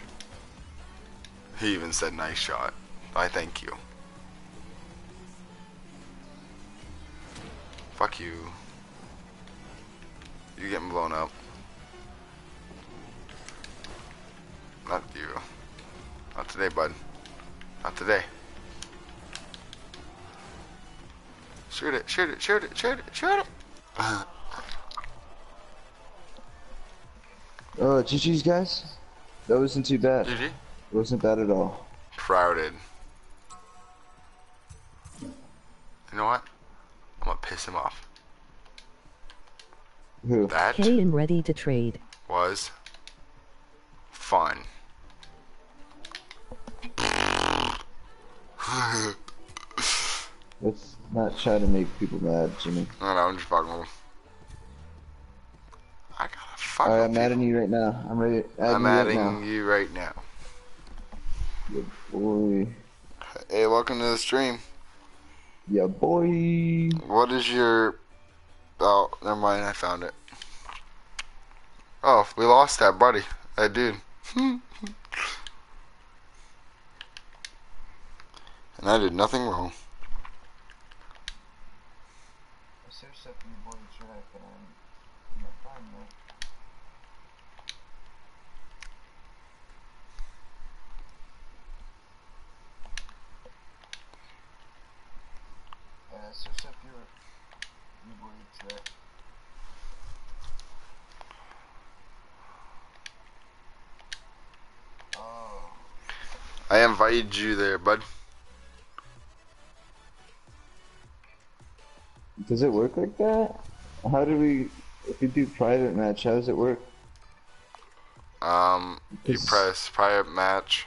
Speaker 1: He even said nice shot. I thank you. Fuck you. You're getting blown up. Not you. Not today, bud. Not today. Shoot it, shoot it, shoot it, shoot it, shoot it.
Speaker 2: Uh, oh, GG's guys. That wasn't too bad.
Speaker 1: GG.
Speaker 2: It wasn't bad at all.
Speaker 1: Crowded. You know what? I'm gonna piss him off.
Speaker 2: Who?
Speaker 1: That
Speaker 3: K and ready to trade.
Speaker 1: was fun.
Speaker 2: Let's not try to make people mad, Jimmy.
Speaker 1: No, no, I'm just fucking with him. I gotta fuck
Speaker 2: Alright, I'm adding
Speaker 1: people.
Speaker 2: you right now. I'm ready. Add
Speaker 1: I'm
Speaker 2: you right
Speaker 1: adding
Speaker 2: now.
Speaker 1: you right now.
Speaker 2: Yeah, boy.
Speaker 1: Hey, welcome to the stream.
Speaker 2: Yeah, boy.
Speaker 1: What is your... Oh, never mind, I found it. Oh, we lost that buddy. That dude. and I did nothing wrong. I invited you there, bud.
Speaker 2: Does it work like that? How do we, if you do private match, how does it work?
Speaker 1: Um, you press private match.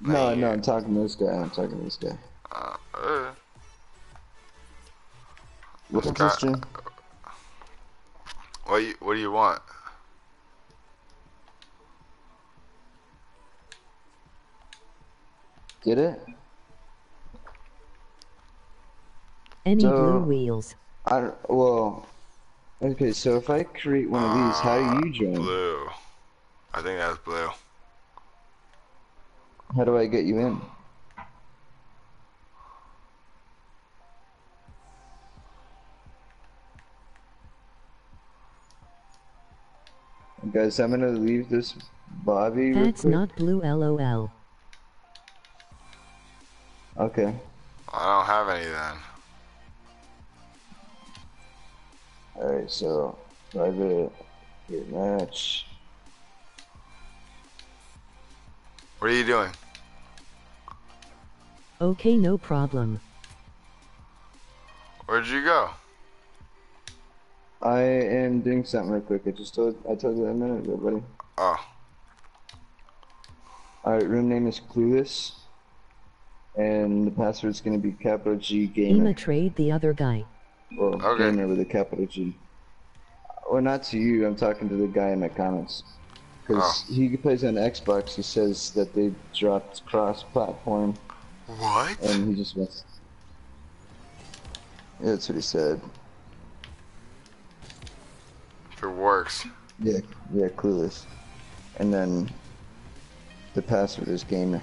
Speaker 2: No, no, I'm talking to this guy. I'm talking to this guy.
Speaker 1: Uh, uh,
Speaker 2: What's
Speaker 1: This guy-? What you, what do you want?
Speaker 2: Get it?
Speaker 3: Any
Speaker 2: So-
Speaker 3: blue wheels?
Speaker 2: I don't, well, okay, so if I create one of these, how do you join?
Speaker 1: Uh, blue. I think that's blue.
Speaker 2: How do I get you in? Guys, I'm gonna leave this Bobby. real
Speaker 3: That's not blue lol.
Speaker 2: Okay.
Speaker 1: I don't have any then.
Speaker 2: Alright, so I private get match.
Speaker 1: What are you doing?
Speaker 3: Okay, no problem.
Speaker 1: Where'd you go?
Speaker 2: I am doing something real quick. I just told I told you that a minute ago, buddy.
Speaker 1: Oh,
Speaker 2: Alright, room name is Clueless. And the password's gonna be capital G gamer.
Speaker 3: Ema trade the other guy.
Speaker 2: Well,
Speaker 1: Okay.
Speaker 2: gamer with a capital G. Well, not to you. I'm talking to the guy in my comments. Because
Speaker 1: Oh.
Speaker 2: he plays on Xbox. He says that they dropped cross-platform,
Speaker 1: what?
Speaker 2: and he just wants. Yeah, that's what he said.
Speaker 1: If it works.
Speaker 2: Yeah, yeah, clueless. And then the password is gamer.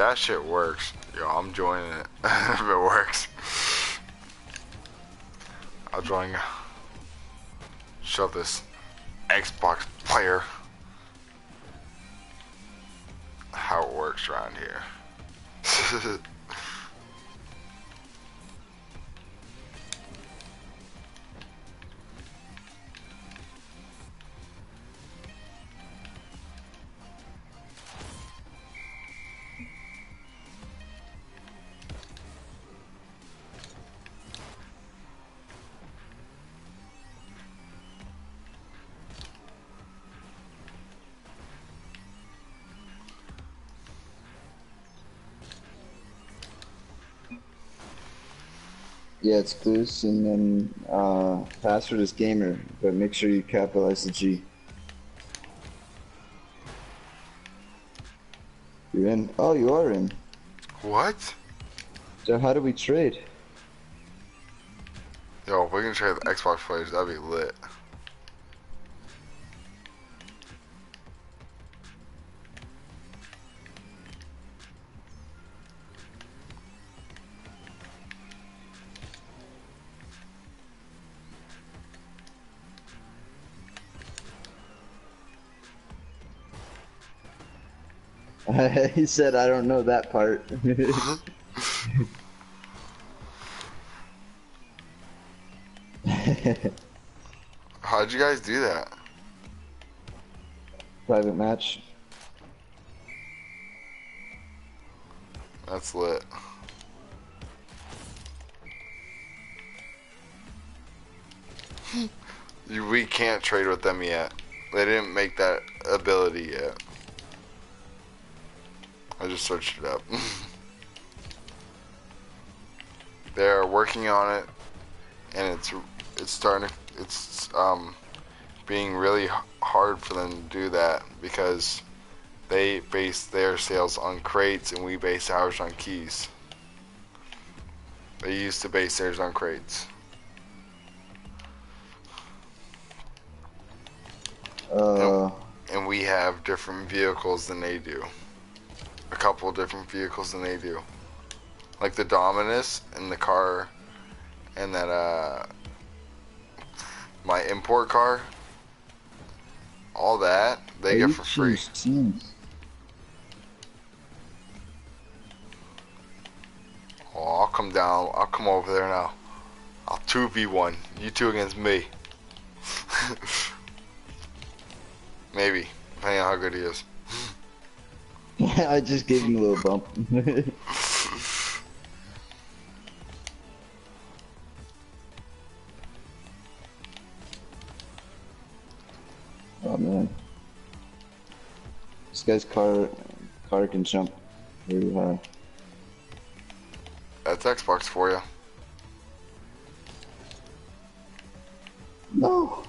Speaker 1: That shit works, yo, I'm joining it. if it works. I'll join. Shove this Xbox player. How it works around here.
Speaker 2: Yeah, it's clueless, and then uh, password is gamer, but make sure you capitalize the G. You're in. Oh, you are in.
Speaker 1: what?
Speaker 2: So how do we trade?
Speaker 1: Yo, if we can trade the Xbox players, that'd be lit.
Speaker 2: he said, "I don't know that part."
Speaker 1: How'd you guys do that?
Speaker 2: Private match.
Speaker 1: That's lit. You- we can't trade with them yet. They didn't make that ability yet. I just searched it up. They're working on it, and it's it's starting. To, it's um being really hard for them to do that because they base their sales on crates and we base ours on keys. They used to base theirs on crates.
Speaker 2: Uh,
Speaker 1: And we have different vehicles than they do. Couple different vehicles than they do. Like the Dominus and the car and that uh my import car. All that they get for free. Oh, I'll come down. I'll come over there now. I'll 2v1. You two against me. Maybe. Depending on how good he is.
Speaker 2: I just gave him a little bump. oh man, this guy's car car can jump very high.
Speaker 1: That's Xbox for you.
Speaker 2: No.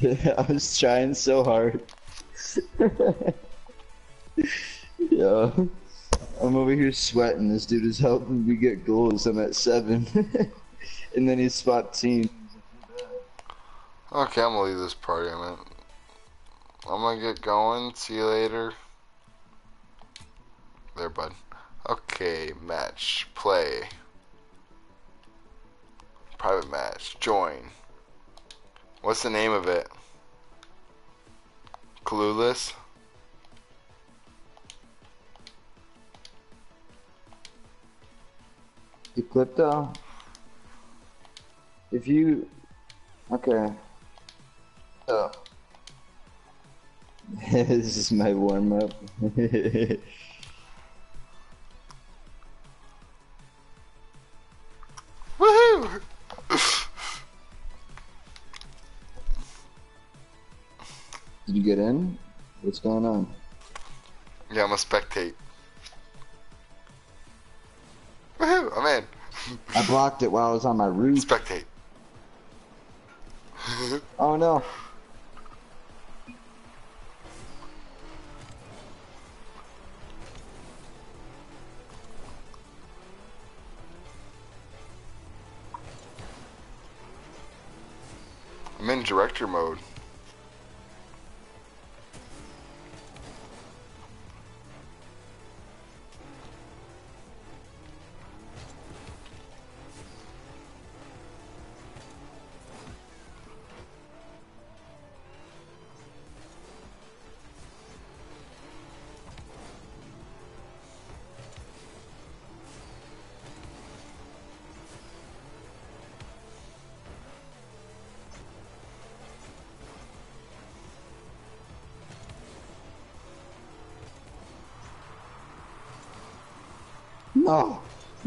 Speaker 2: I was trying so hard. yeah. I'm over here sweating. This dude is helping me get goals. I'm at seven. and then he's spot team.
Speaker 1: Okay, I'm gonna leave this party. I'm I'm gonna get going. See you later. There, bud. Okay, match, play. Private match, join. What's the name of it? Clueless?
Speaker 2: Eclipto. If you. Okay. Oh. this is my warm What's going on?
Speaker 1: yeah, I'm a spectate. Woohoo! I'm in.
Speaker 2: I blocked it while I was on my roof.
Speaker 1: Spectate.
Speaker 2: Oh no.
Speaker 1: I'm in director mode.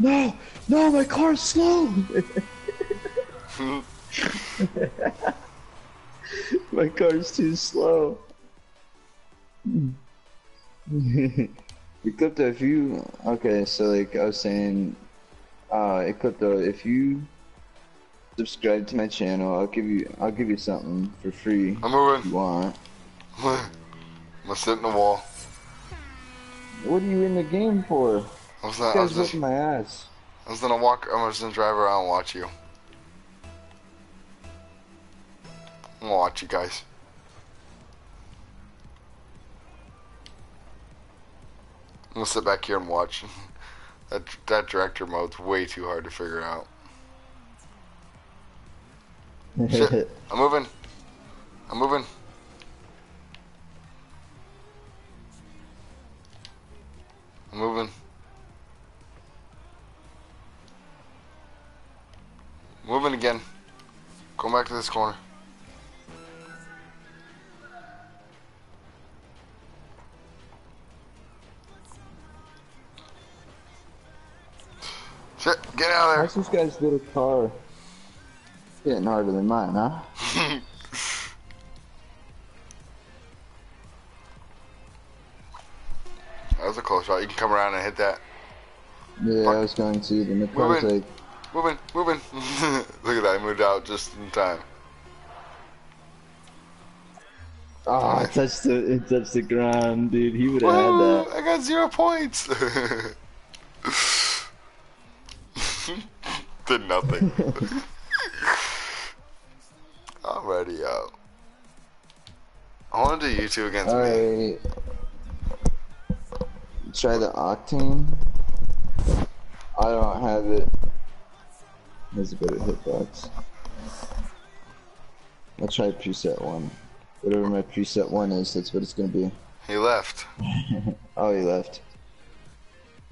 Speaker 2: No. No. No, my car's slow. my car's too slow. Eclipto, if you okay, so like I was saying, uh, Eclipto, if you subscribe to my channel, I'll give you, I'll give you something for free.
Speaker 1: I'm
Speaker 2: If you
Speaker 1: moving.
Speaker 2: want?
Speaker 1: I'm gonna sit in the wall.
Speaker 2: What are you in the game for?
Speaker 1: I was,
Speaker 2: uh,
Speaker 1: not, I was just,
Speaker 2: my ass.
Speaker 1: I was gonna walk. I was gonna drive around and watch you. I'm gonna watch you guys. I'm gonna sit back here and watch. that that director mode's way too hard to figure out. Shit. I'm moving. I'm moving. Back to this corner. Shit, get out of
Speaker 2: How's this guy's little car getting harder than mine, huh?
Speaker 1: that was a close shot. You can come around and hit that.
Speaker 2: Yeah, I was going to, then the car's like,
Speaker 1: Moving, moving. Look at that, I moved out just in time.
Speaker 2: Ah, oh, it touched the, it touched the ground, dude. He would have had that.
Speaker 1: I got zero points. Did nothing. Already out. I want to do you two against me.
Speaker 2: Alright. Try the Octane. I don't have it. Has a better hitbox. I'll try preset one. Whatever my preset one is, that's what it's gonna be.
Speaker 1: He left.
Speaker 2: Oh, he left.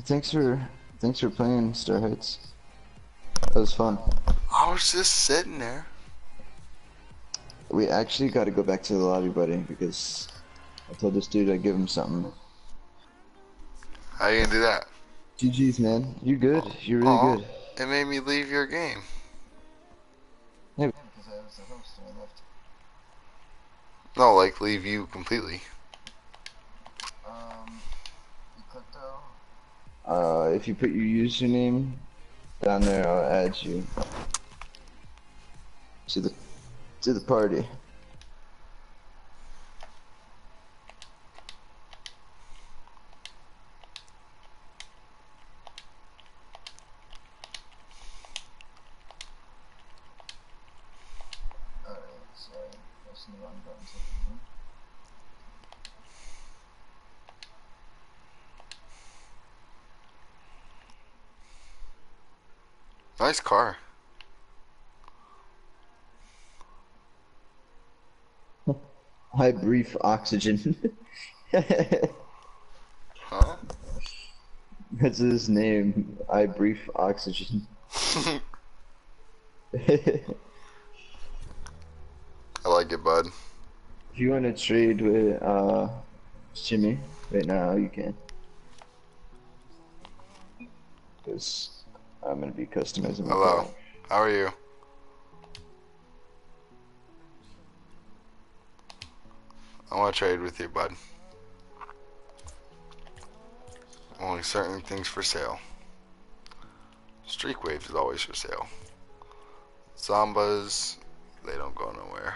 Speaker 2: Thanks for thanks for playing Star Heights. That was fun.
Speaker 1: I was just sitting there.
Speaker 2: We actually got to go back to the lobby, buddy, because I told this dude I'd give him something.
Speaker 1: How you gonna do that?
Speaker 2: GG's, man. You're good. You're really good.
Speaker 1: It made me leave your game.
Speaker 2: Yeah, because I was the host and I left.
Speaker 1: No, like leave you completely.
Speaker 2: Um, Uh, if you put your username down there, I'll add you to the to the party.
Speaker 1: Nice car.
Speaker 2: High brief oxygen.
Speaker 1: Huh?
Speaker 2: That's his name. I brief oxygen.
Speaker 1: I like it, bud.
Speaker 2: If you want to trade with uh Jimmy right now, you can. Because I'm gonna be customizing my
Speaker 1: Hello. How are you? I want to trade with you, bud. Only certain things for sale. Streak Waves is always for sale. Zombas, they don't go nowhere.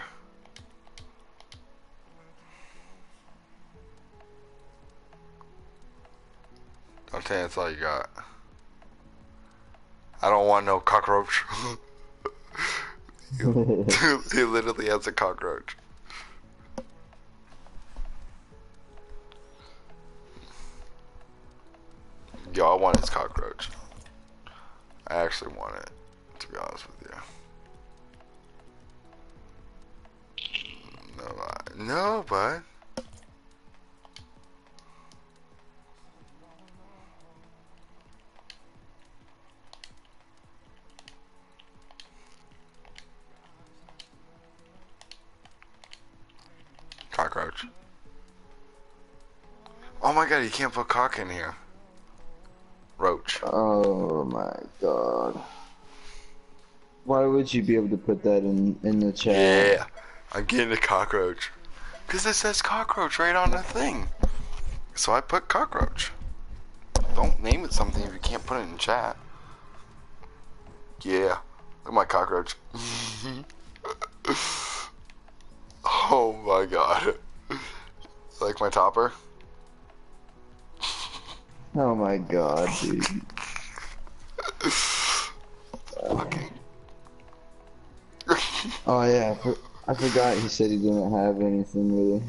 Speaker 1: Don't tell me that's all you got. I don't want no cockroach. he literally has a cockroach. Yo, I want his cockroach. I actually want it, to be honest with you. No, I, no, bud. Oh my god, you can't put cock in here. Roach.
Speaker 2: Oh my god. Why would you be able to put that in in the chat?
Speaker 1: Yeah, I'm getting a cockroach. Because it says cockroach right on the thing. So I put cockroach. Don't name it something if you can't put it in chat. Yeah, look at my cockroach. oh my god. Like my topper?
Speaker 2: Oh my god, dude.
Speaker 1: Okay.
Speaker 2: Oh yeah, for, I forgot he said he didn't have anything really.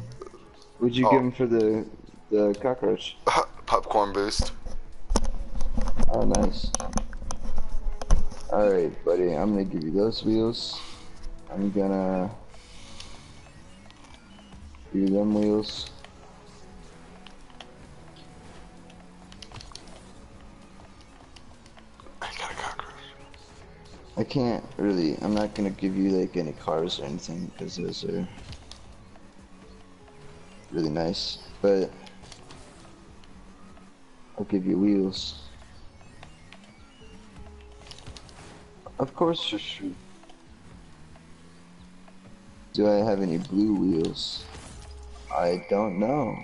Speaker 2: Would you
Speaker 1: Oh.
Speaker 2: give him for the the cockroach?
Speaker 1: Popcorn boost.
Speaker 2: Oh nice. Alright, buddy, I'm gonna give you those wheels. I'm gonna give you them wheels.
Speaker 1: I
Speaker 2: can't really. I'm not gonna give you like any cars or anything because those are really nice. But I'll give you wheels. Of course, for sure. Do I have any blue wheels? I don't know.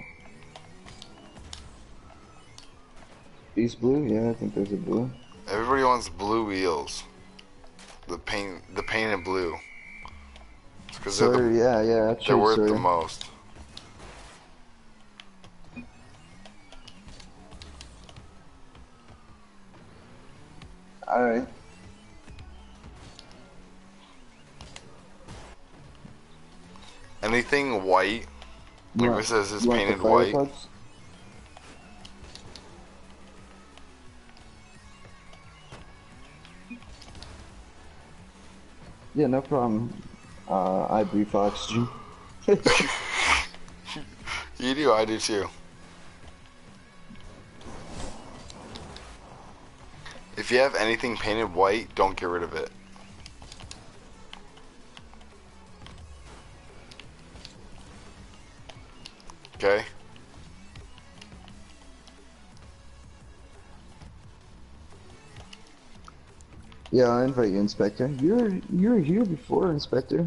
Speaker 2: These blue? Yeah, I think those are blue.
Speaker 1: Everybody wants blue wheels. The paint, the painted blue. Because they're, the,
Speaker 2: yeah, yeah,
Speaker 1: they're worth the most.
Speaker 2: Alright.
Speaker 1: Anything white, like
Speaker 2: want-
Speaker 1: it says it's painted white.
Speaker 2: Yeah, no problem. Uh, I breathe oxygen.
Speaker 1: You do, I do too. If you have anything painted white, don't get rid of it. okay?
Speaker 2: Yeah, I'll invite you, Inspector. You're you were here before, Inspector.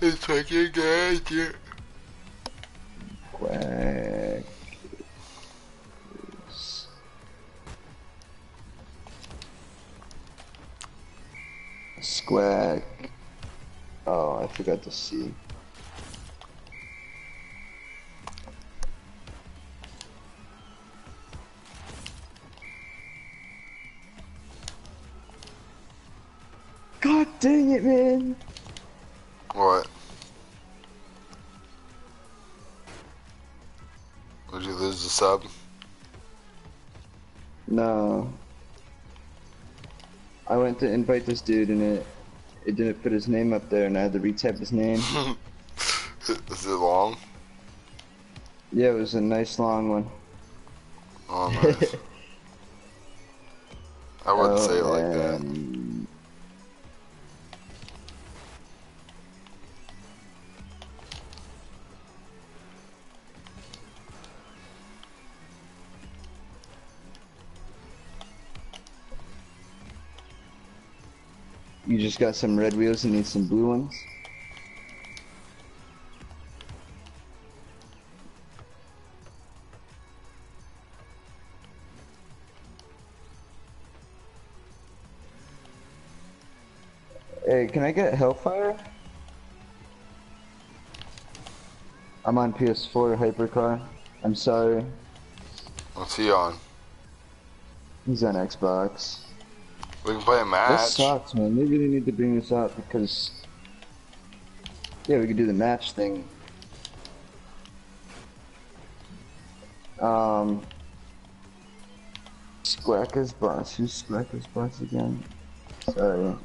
Speaker 1: You guys.
Speaker 2: Quack. Squack. Oh, I forgot to see. God dang it, man!
Speaker 1: What? Did you lose the sub?
Speaker 2: No. I went to invite this dude and it it didn't put his name up there and I had to retype his name.
Speaker 1: Is it long?
Speaker 2: yeah, it was a nice long one.
Speaker 1: Oh, nice. I wouldn't oh, say it like that.
Speaker 2: Just got some red wheels and need some blue ones? Hey, can I get Hellfire? I'm on PS4 Hypercar. I'm sorry.
Speaker 1: What's he on?
Speaker 2: He's on Xbox.
Speaker 1: We can play a match.
Speaker 2: This sucks, man. They really need to bring this up because. Yeah, we could do the match thing. Um. Squacker's boss. Who's Squacker's boss again? Sorry.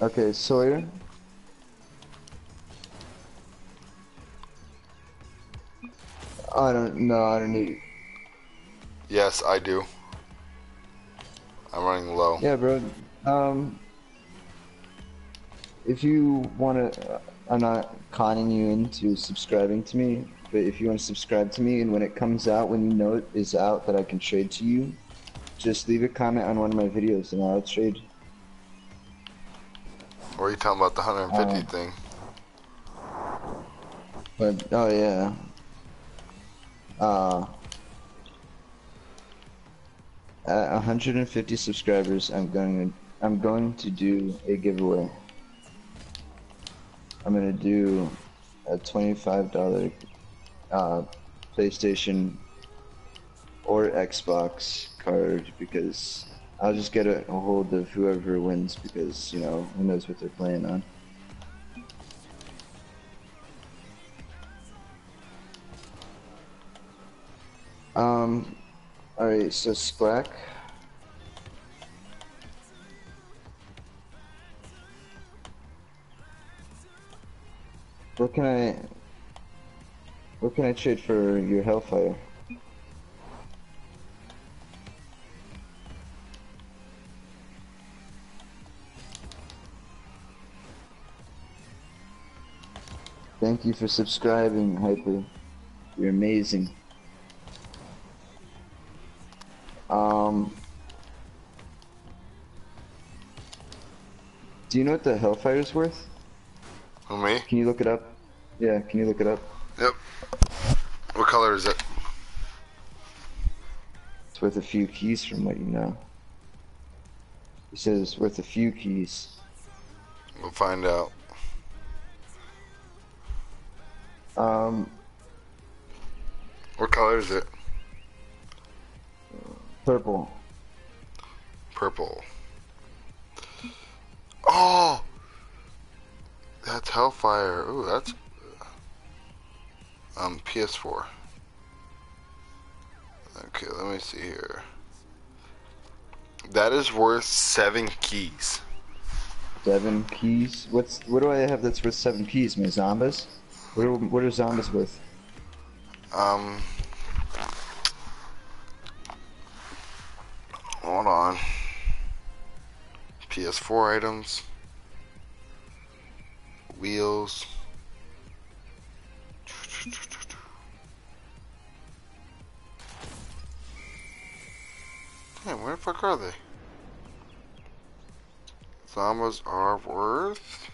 Speaker 2: Okay, Sawyer. I don't know. I don't need.
Speaker 1: Yes, I do. I'm running low.
Speaker 2: Yeah, bro. Um, if you want to, I'm not conning you into subscribing to me, but if you want to subscribe to me, and when it comes out, when you know it is out that I can trade to you, just leave a comment on one of my videos, and I'll trade.
Speaker 1: What are you talking about the 150
Speaker 2: Um,
Speaker 1: thing?
Speaker 2: But oh yeah. Uh. At 150 subscribers, I'm going to I'm going to do a giveaway. I'm gonna do a $25 uh, PlayStation or Xbox card because I'll just get a, a hold of whoever wins because you know who knows what they're playing on. Um, alright, so Squack. Where can I... Where can I trade for your Hellfire? Thank you for subscribing, Hyper. You're amazing. Um, do you know what the Hellfire's worth?
Speaker 1: Who, me?
Speaker 2: Can you look it up? Yeah, can you look it up?
Speaker 1: Yep. What color is it?
Speaker 2: It's worth a few keys from what you know. He says it's worth a few keys.
Speaker 1: We'll find out.
Speaker 2: Um,
Speaker 1: What color is it?
Speaker 2: Purple.
Speaker 1: Purple. Oh! That's Hellfire. Ooh, that's... Um, PS4. Okay, let me see here. That is worth seven keys.
Speaker 2: Seven keys. What's what do I have that's worth seven keys? My zombies. What are what are zombies worth?
Speaker 1: Um... PS4 items. Wheels. Hey, where the fuck are they? Zombas are worth.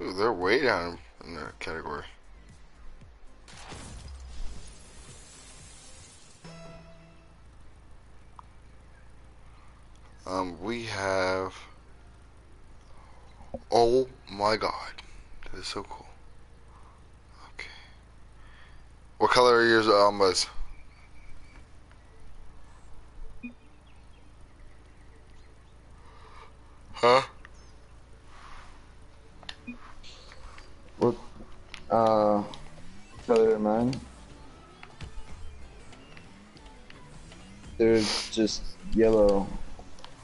Speaker 1: Ooh, they're way down in their category. Um, we have. Oh my god. That is so cool. Okay. What color are yours, Zombas? Huh?
Speaker 2: What? Uh, color of mine? They're just yellow,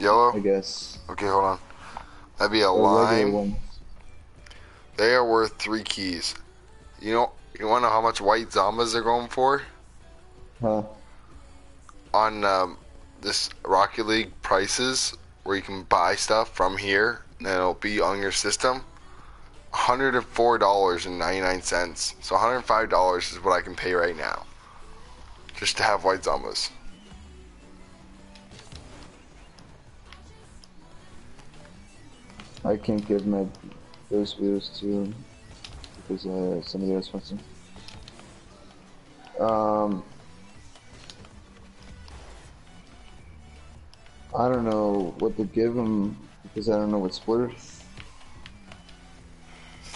Speaker 1: Yellow?
Speaker 2: I guess.
Speaker 1: Okay, hold on. That'd be a
Speaker 2: regular
Speaker 1: lime. They are worth three keys. You know, you want to know how much white Zombas they're going for?
Speaker 2: Huh?
Speaker 1: On um, this Rocket League prices, where you can buy stuff from here, and it'll be on your system. $104.99. So $105 is what I can pay right now. Just to have white Zombas.
Speaker 2: I can't give my those wheels to him because uh, somebody else wants them. Um, I don't know what to give him because I don't know what's worth.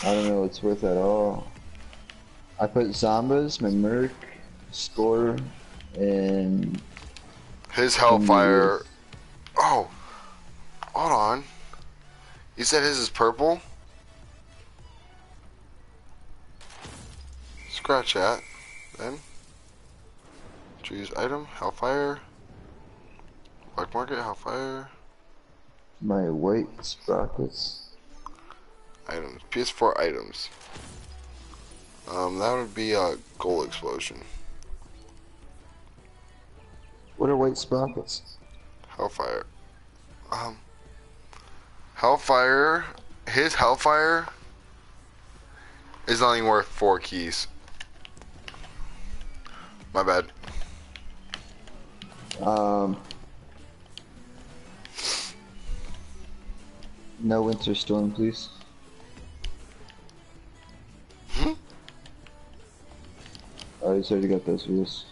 Speaker 2: I don't know what's worth at all. I put Zombas, my Merc, Score, and
Speaker 1: His Hellfire. Oh, hold on. You said his is purple? Scratch that, then. Choose item, Hellfire. Black Market, Hellfire.
Speaker 2: my white sprockets.
Speaker 1: Items. PS4 items. Um, that would be a gold explosion.
Speaker 2: What are white sprockets?
Speaker 1: Hellfire. Um, Hellfire. His Hellfire is only worth four keys. My bad.
Speaker 2: Um, no winter storm, please.
Speaker 1: Hmm?
Speaker 2: Oh, he's already got those views.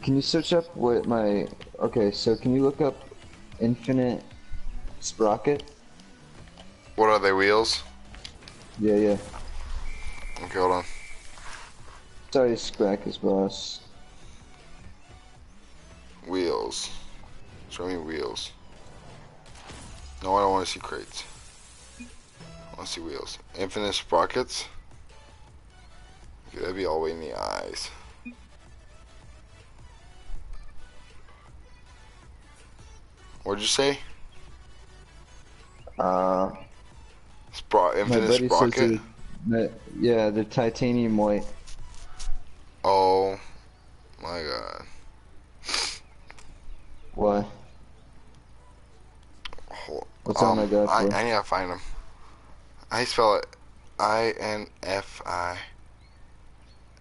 Speaker 2: Can you search up what my? Okay, so can you look up infinite sprocket?
Speaker 1: What are they, wheels?
Speaker 2: Yeah, yeah.
Speaker 1: Okay, hold on.
Speaker 2: Sorry, Scrackers boss.
Speaker 1: Wheels. Show me wheels. No, I don't want to see crates. I want to see wheels. Infinite sprockets. Okay, that'd be all the way in the eyes. What'd you say?
Speaker 2: Uh,
Speaker 1: Spro- infinite sprocket?
Speaker 2: they're, yeah, they're titanium white.
Speaker 1: Oh my god.
Speaker 2: What?
Speaker 1: Hold-
Speaker 2: What's on my god
Speaker 1: I. I need to find them. I spell it I N F I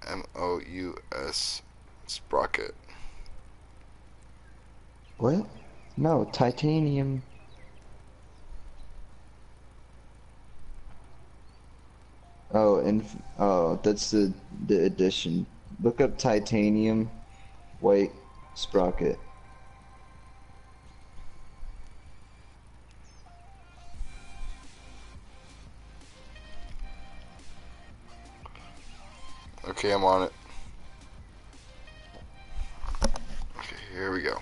Speaker 1: M O U S sprocket.
Speaker 2: What? No, titanium. Oh, and oh, that's the the addition. Look up titanium white sprocket.
Speaker 1: Okay, I'm on it. Okay, here we go.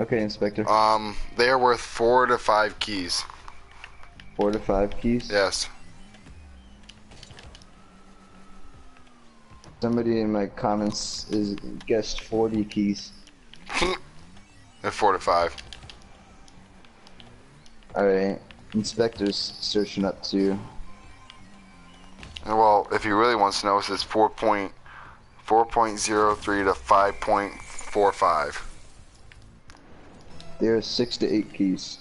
Speaker 2: Okay, Inspector.
Speaker 1: Um, they are worth four to five keys.
Speaker 2: Four to five keys?
Speaker 1: Yes.
Speaker 2: Somebody in my comments is guessed 40 keys.
Speaker 1: They're four to five.
Speaker 2: Alright. Inspector's searching up too.
Speaker 1: Uh, well, if he really wants to know, it's 4.4.03 to 5.45. There
Speaker 2: are six to eight keys.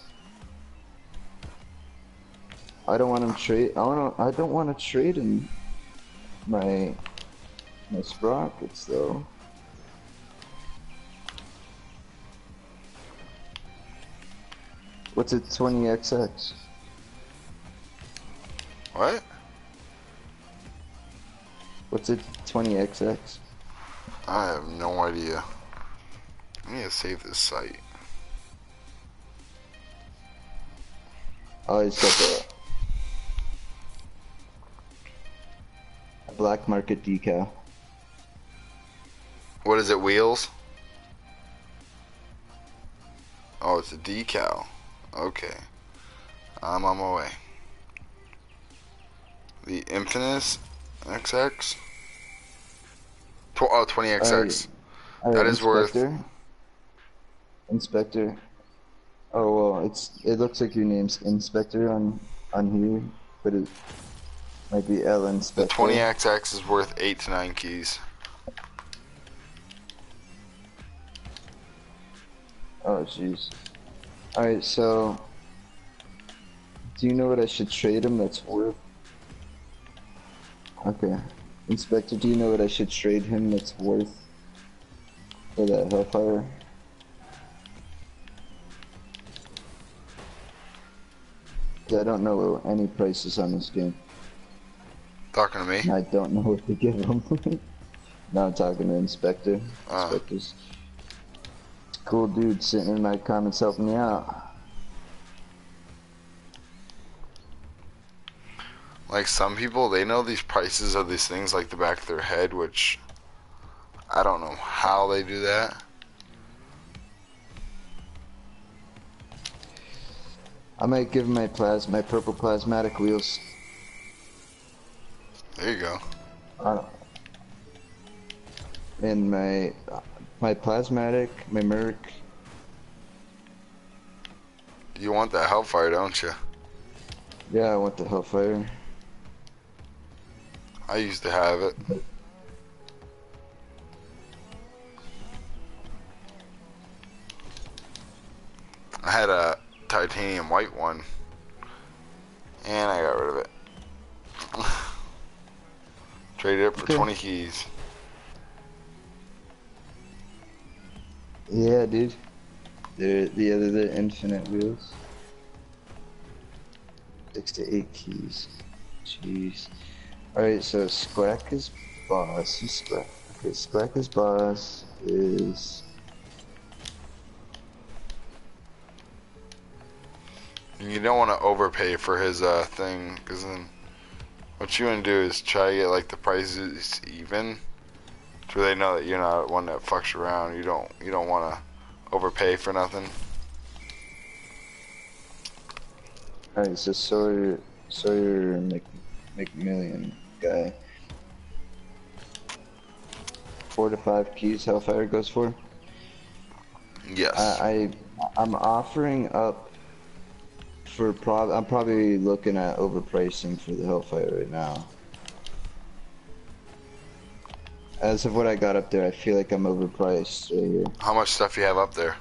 Speaker 2: I don't want him trade. I want. I don't want to trade in my my sprockets though. What's it? 20xx.
Speaker 1: What?
Speaker 2: What's it? 20xx.
Speaker 1: I have no idea. I need to save this site.
Speaker 2: Oh, it's got a, a black market decal.
Speaker 1: What is it, wheels? Oh, it's a decal. Okay. I'm on my way. The Infinus XX? Tw oh, 20XX.
Speaker 2: Alright,
Speaker 1: That is worth-
Speaker 2: Inspector. Inspector. Oh well, it's it looks like your name's Inspector on on here, but it might be L
Speaker 1: The
Speaker 2: Inspector.
Speaker 1: 20XX is worth 8 to 9 keys.
Speaker 2: Oh jeez. Alright, so do you know what I should trade him that's worth? Okay. Inspector, do you know what I should trade him that's worth for that Hellfire? I don't know any prices on this game.
Speaker 1: Talking to me?
Speaker 2: I don't know what to give them. now I'm talking to Inspector.
Speaker 1: Ah.
Speaker 2: Inspector's cool dude sitting in my comments helping me out.
Speaker 1: Like some people, they know these prices of these things like the back of their head, which I don't know how they do that.
Speaker 2: I might give my plas my purple plasmatic wheels.
Speaker 1: There you go.
Speaker 2: Uh, and my my plasmatic, my Merc.
Speaker 1: You want that Hellfire, don't you?
Speaker 2: Yeah, I want the Hellfire.
Speaker 1: I used to have it. I had a titanium white one, and I got rid of it. Traded it for
Speaker 2: Okay.
Speaker 1: 20 keys.
Speaker 2: Yeah, dude. They're the other the infinite wheels. Six to eight keys. Jeez. Alright, so Squack is boss. Who's Squack? Okay, Squack is boss is
Speaker 1: You don't want to overpay for his uh, thing, because then what you want to do is try to get like the prices even, so they know that you're not one that fucks around. You don't you don't want to overpay for nothing.
Speaker 2: Alright, so Sawyer Sawyer Mc, McMillian guy. Four to five keys Hellfire goes for.
Speaker 1: Yes.
Speaker 2: I, I I'm offering up for prob I'm probably looking at overpricing for the Hellfire right now. As of what I got up there, I feel like I'm overpriced right here.
Speaker 1: How much stuff you have up there?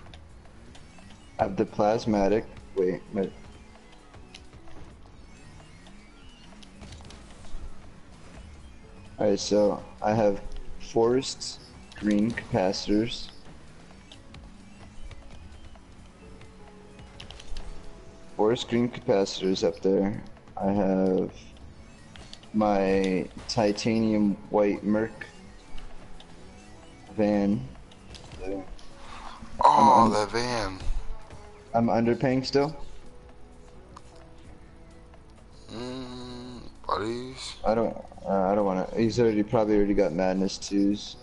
Speaker 2: I have the plasmatic. Wait, my, Alright, so I have forest green capacitors. Forest green capacitors up there. I have my titanium white Merc van.
Speaker 1: Oh, that van.
Speaker 2: I'm underpaying still.
Speaker 1: Mm, buddies.
Speaker 2: I don't. Uh, I don't want to. He's already probably already got madness twos,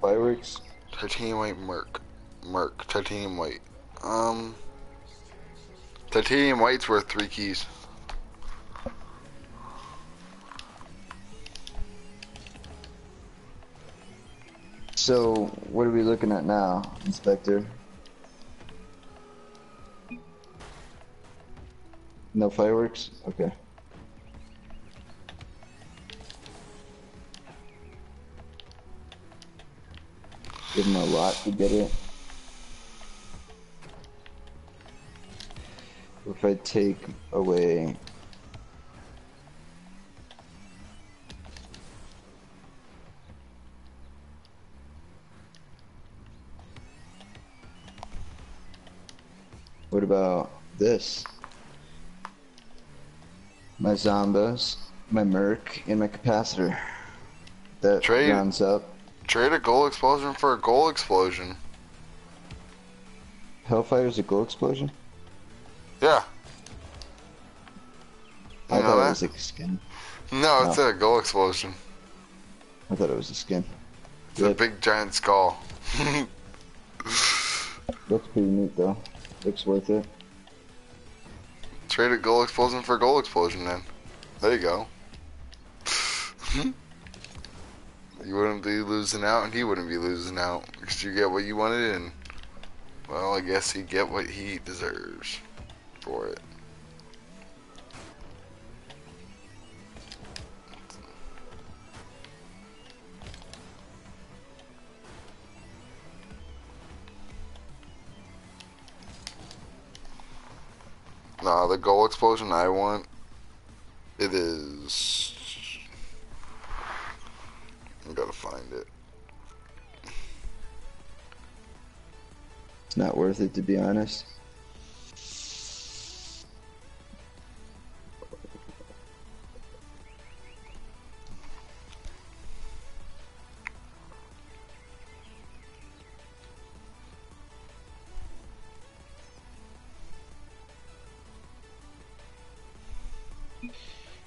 Speaker 2: fireworks.
Speaker 1: Titanium white Merc. Merc. Titanium white. Um. Titanium white's worth three keys.
Speaker 2: So what are we looking at now, Inspector? No fireworks. Okay. Give him a lot to get it. If I take away What about this? My Zombas, my Merc, and my Capacitor. That
Speaker 1: Trade.
Speaker 2: rounds up.
Speaker 1: Trade a goal explosion for a goal explosion.
Speaker 2: Hellfire's a goal explosion?
Speaker 1: Yeah.
Speaker 2: I
Speaker 1: You know
Speaker 2: thought
Speaker 1: that?
Speaker 2: it was a skin.
Speaker 1: No, it's a goal explosion.
Speaker 2: I thought it was a skin.
Speaker 1: It's a big giant skull.
Speaker 2: Looks pretty neat though. Looks worth it.
Speaker 1: Trade a goal explosion for a goal explosion then. There you go. you wouldn't be losing out and he wouldn't be losing out. Because you get what you wanted and well I guess he get what he deserves for it. Nah, the goal explosion I want, it is. I gotta find it.
Speaker 2: It's not worth it to be honest.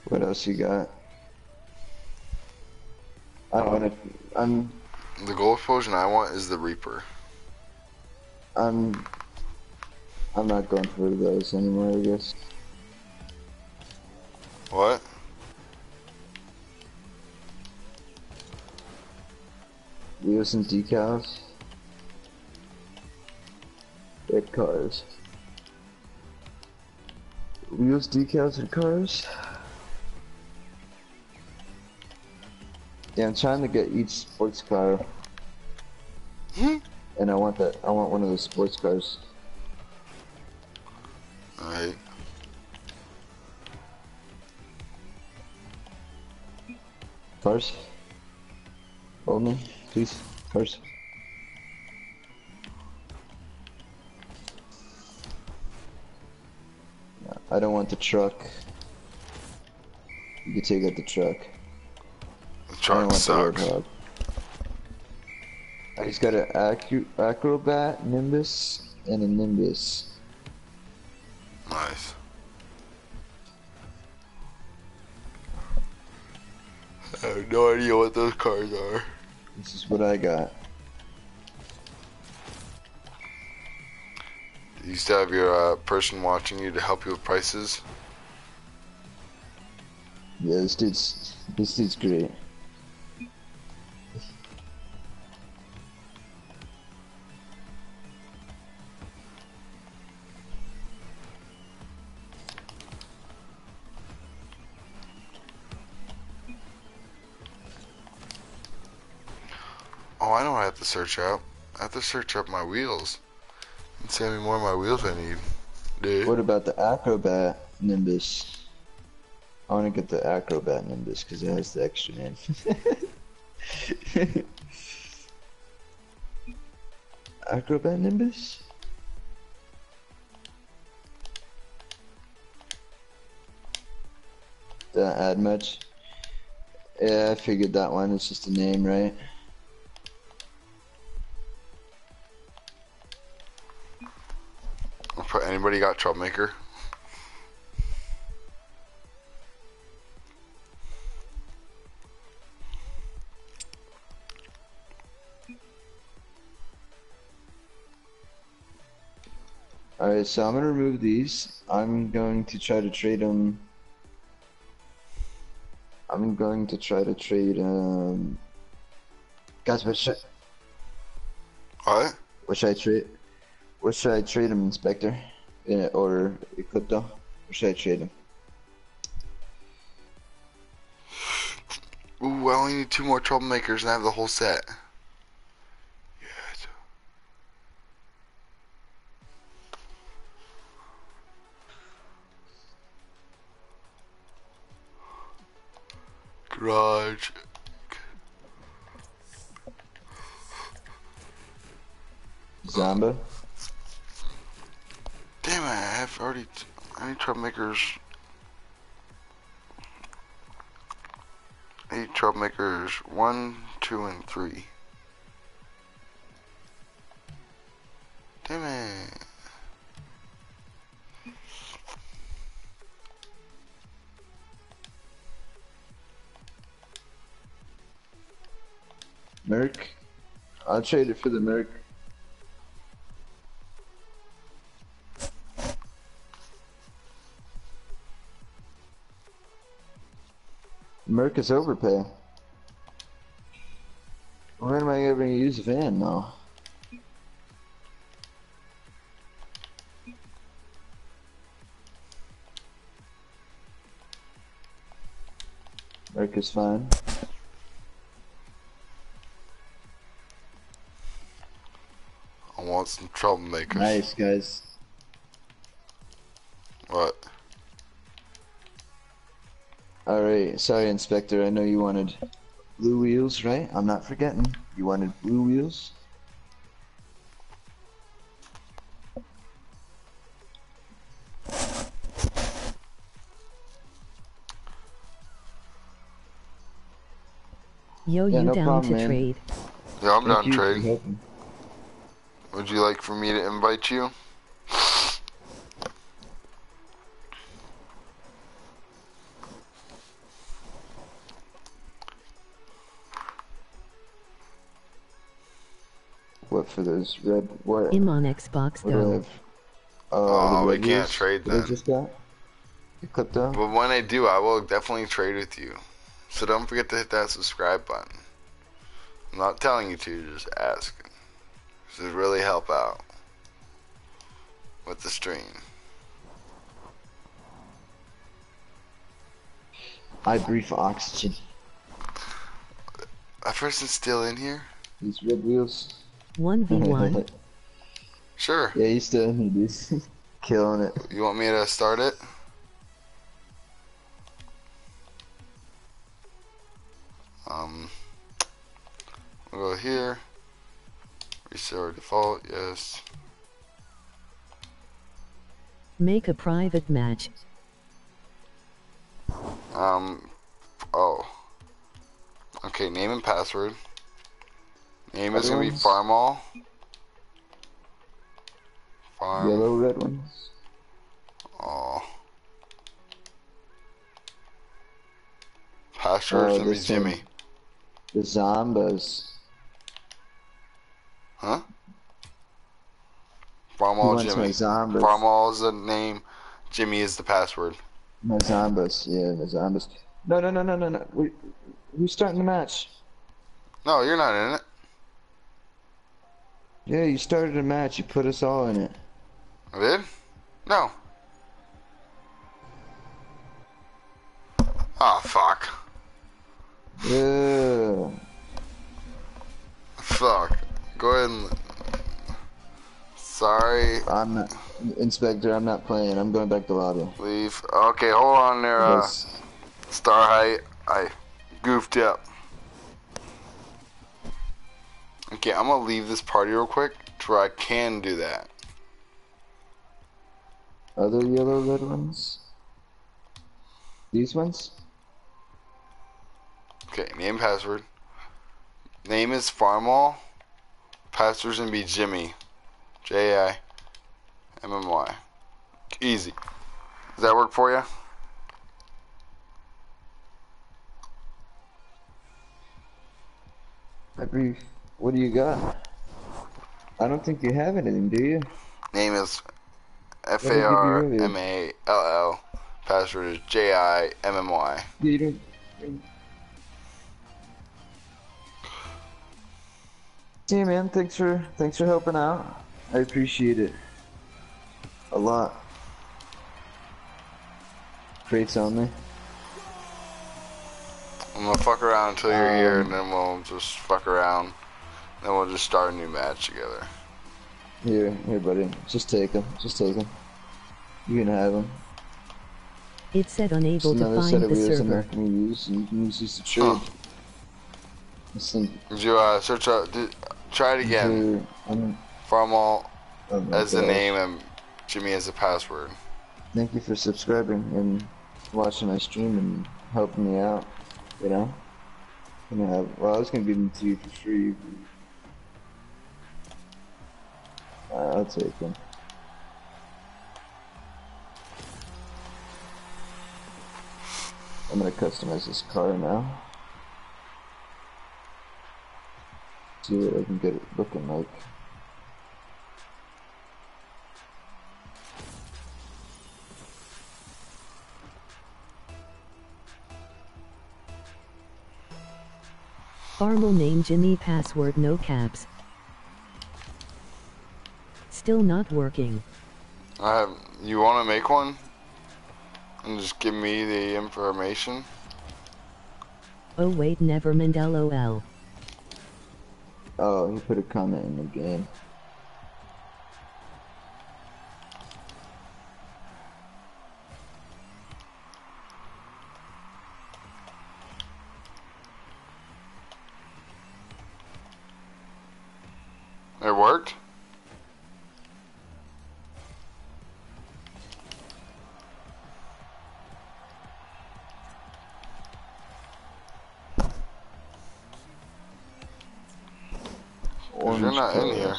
Speaker 2: What else you got? I um, don't want to. I'm.
Speaker 1: The gold explosion I want is the Reaper.
Speaker 2: I'm. I'm not going for those anymore. I guess.
Speaker 1: What?
Speaker 2: Wheels and decals. Red cars. Wheels, decals, and cars. Yeah, I'm trying to get each sports car,
Speaker 1: Hmm?
Speaker 2: and I want that. I want one of those sports cars.
Speaker 1: Alright.
Speaker 2: Cars. Hold me, please. Cars. I don't want the truck. You can take out the truck.
Speaker 1: The
Speaker 2: I don't
Speaker 1: truck
Speaker 2: want the
Speaker 1: sucks.
Speaker 2: I just got an Acro Acrobat, Nimbus, and a Nimbus.
Speaker 1: Nice. I have no idea what those cars are.
Speaker 2: This is what I got.
Speaker 1: You still have your uh, person watching you to help you with prices?
Speaker 2: Yeah, this dude's this dude's great.
Speaker 1: Oh, I know I have to search up. I have to search up my wheels. See many more of my wheels I need. Dude.
Speaker 2: What about the Acrobat Nimbus? I want to get the Acrobat Nimbus because it has the extra name. Acrobat Nimbus? Didn't add much. Yeah, I figured that one. It's just a name, right?
Speaker 1: Anybody got Troublemaker?
Speaker 2: Alright, so I'm gonna remove these. I'm going to try to trade them. I'm going to try to trade, um. Guys, what should,
Speaker 1: What?
Speaker 2: what should I trade? What should I trade him, Inspector? uh, or kudda shade shading.
Speaker 1: Ooh, I only need two more troublemakers and I have the whole set. Yes. Garage. Zomba. I already. I need troublemakers. I need troublemakers one, two, and three. Damn it.
Speaker 2: Merc. I'll trade it for the Merc. Merc is overpay. When am I ever gonna use Van now? Merc is fine.
Speaker 1: I want some troublemakers.
Speaker 2: Nice guys. Alright, sorry Inspector, I know you wanted blue wheels, right? I'm not forgetting. You wanted blue wheels?
Speaker 3: Yo,
Speaker 2: Yeah,
Speaker 3: you
Speaker 2: no
Speaker 3: down
Speaker 2: problem,
Speaker 3: to
Speaker 2: man.
Speaker 3: trade?
Speaker 1: Yeah, I'm
Speaker 2: Thank
Speaker 1: done
Speaker 2: you for
Speaker 1: trading.
Speaker 2: helping.
Speaker 1: Would you like for me to invite you?
Speaker 2: For those red uh, oh, what?
Speaker 3: I'm on Xbox
Speaker 2: though. do I
Speaker 1: Oh, we
Speaker 2: red
Speaker 1: can't
Speaker 2: wheels
Speaker 1: trade
Speaker 2: that I just got? You clipped out?
Speaker 1: But when I do, I will definitely trade with you. So don't forget to hit that subscribe button. I'm not telling you to, just ask. This would really help out with the stream.
Speaker 2: I breathe oxygen.
Speaker 1: That person's still in here?
Speaker 2: These red wheels.
Speaker 3: 1v1.
Speaker 1: Sure.
Speaker 2: yeah, he's still in here, dude. Killing it.
Speaker 1: You want me to start it? Um, we'll go here. Restore our default, yes.
Speaker 3: Make a private match.
Speaker 1: Um, oh. Okay, name and password. Name is gonna be
Speaker 2: ones?
Speaker 1: Farmall. Farm.
Speaker 2: Yellow red ones.
Speaker 1: Oh. Password's
Speaker 2: Oh,
Speaker 1: gonna be
Speaker 2: one.
Speaker 1: Jimmy.
Speaker 2: The Zombas.
Speaker 1: Huh? Farmall Jimmy. Farmall is the name. Jimmy is the password.
Speaker 2: My Zombas. Yeah, the Zombas. No, no, no, no, no, no. We, who's starting the match?
Speaker 1: No, you're not in it.
Speaker 2: Yeah, you started a match. You put us all in it.
Speaker 1: I did? No. Oh, fuck.
Speaker 2: Yeah.
Speaker 1: Fuck. Go ahead and. Sorry.
Speaker 2: I'm not. Inspector, I'm not playing. I'm going back to lobby.
Speaker 1: Leave. Okay, hold on there, uh,
Speaker 2: Yes.
Speaker 1: Star Height. I goofed up. Okay, I'm gonna leave this party real quick to where I can do that.
Speaker 2: Other yellow red ones? These ones?
Speaker 1: Okay, name password. Name is Farmall. Password's gonna be Jimmy. J I M M Y. Easy. Does that work for you?
Speaker 2: I brief. What do you got? I don't think you have anything, do you?
Speaker 1: Name is F A R. M A L L. Password is J I M M Y.
Speaker 2: You don't. See, man. Thanks for thanks for helping out. I appreciate it a lot. Crates on me.
Speaker 1: I'm gonna fuck around until you're here,
Speaker 2: Um,
Speaker 1: and then we'll just fuck around. Then we'll just start a new match together.
Speaker 2: Here, here, buddy. Just take them. Just take them. You can have them.
Speaker 3: It said unable to find
Speaker 2: set of
Speaker 3: the
Speaker 2: wheels
Speaker 3: server.
Speaker 2: not gonna use, and you can use these to trade.
Speaker 1: Huh.
Speaker 2: This thing
Speaker 1: Did you uh, search up? Did, try it again.
Speaker 2: for- I'm-
Speaker 1: Farmall
Speaker 2: oh my
Speaker 1: as the name and Jimmy as the password.
Speaker 2: Thank you for subscribing and watching my stream and helping me out. You know. You know, well, I was gonna give them to you for free. I'll take him. I'm gonna customize this car now. See what I can get it looking like.
Speaker 3: Farmall name Jimmy password no caps. Still not working.
Speaker 1: I have. You want to make one? And just give me the information.
Speaker 3: Oh wait never mind lol.
Speaker 2: Oh, he put a comment in the game.
Speaker 1: It worked. Not in here.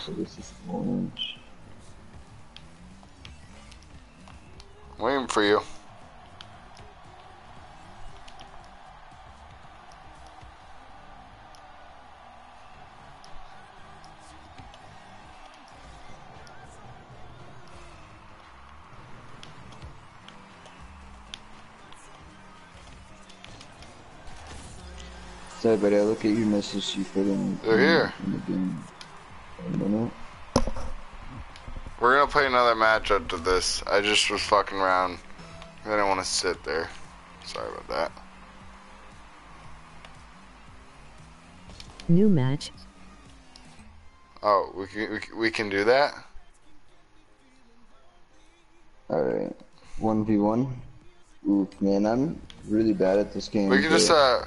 Speaker 1: Waiting for you.
Speaker 2: Sorry, buddy. I look at your message you put in.
Speaker 1: They're
Speaker 2: in,
Speaker 1: here.
Speaker 2: In the game. Wait a.
Speaker 1: We're gonna play another match after this. I just was fucking around. I didn't want to sit there. Sorry about that.
Speaker 3: New match.
Speaker 1: Oh, we can we, can- we can do that.
Speaker 2: All right. One v one. Ooh, man, I'm really bad at this game.
Speaker 1: We can just uh.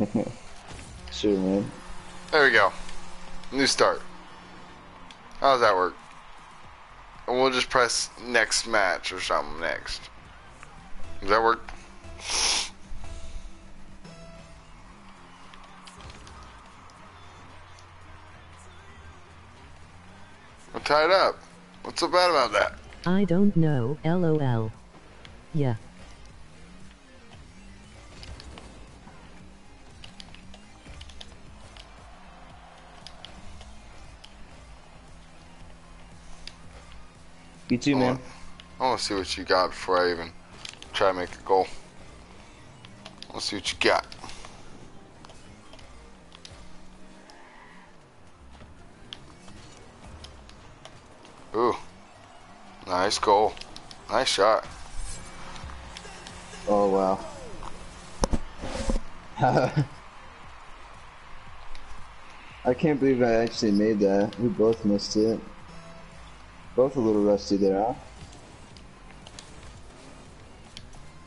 Speaker 2: uh. sure, man.
Speaker 1: There we go. New start. How does that work? And we'll just press next match or something next. Does that work? We're tied up. What's so bad about that?
Speaker 3: I don't know lol. Yeah.
Speaker 2: You too, man.
Speaker 1: I want to see what you got before I even try to make a goal. Let's see what you got. Ooh. Nice goal. Nice shot.
Speaker 2: Oh wow. I can't believe I actually made that. We both missed it. Both a little rusty there, huh?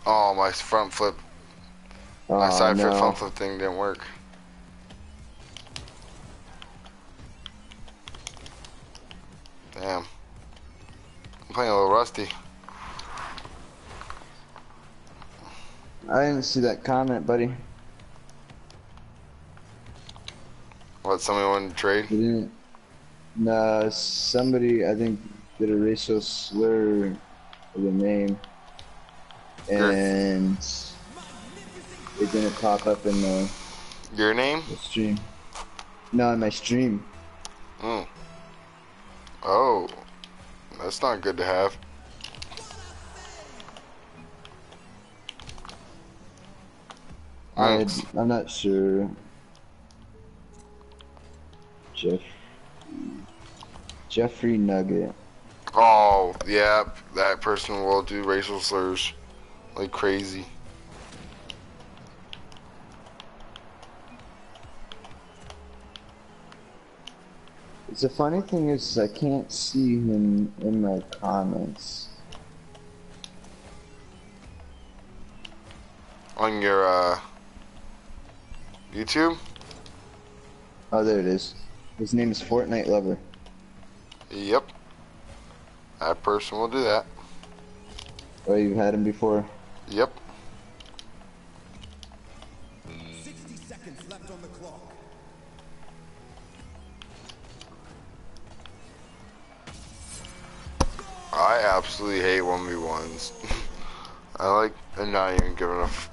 Speaker 1: Oh, my front flip.
Speaker 2: Oh,
Speaker 1: My side flip
Speaker 2: no.
Speaker 1: front flip thing didn't work. Damn. I'm playing a little rusty.
Speaker 2: I didn't see that comment, buddy.
Speaker 1: What, somebody wanted to trade?
Speaker 2: No, somebody I think did a racial slur of the name, and it didn't pop up in the,
Speaker 1: Your name?
Speaker 2: the stream. No, in my stream.
Speaker 1: Mm. Oh. That's not good to have.
Speaker 2: I. I'm not sure. Jeff. Jeffrey Nugget.
Speaker 1: Oh, yeah, that person will do racial slurs like crazy.
Speaker 2: The funny thing is, I can't see him in my comments.
Speaker 1: on your uh, YouTube?
Speaker 2: Oh, there it is. His name is Fortnite Lover.
Speaker 1: Yep. That person will do that.
Speaker 2: Oh, you've had him before.
Speaker 1: Yep.
Speaker 4: 60 seconds left on the clock.
Speaker 1: I absolutely hate 1v1s. I like I'm not even giving a f-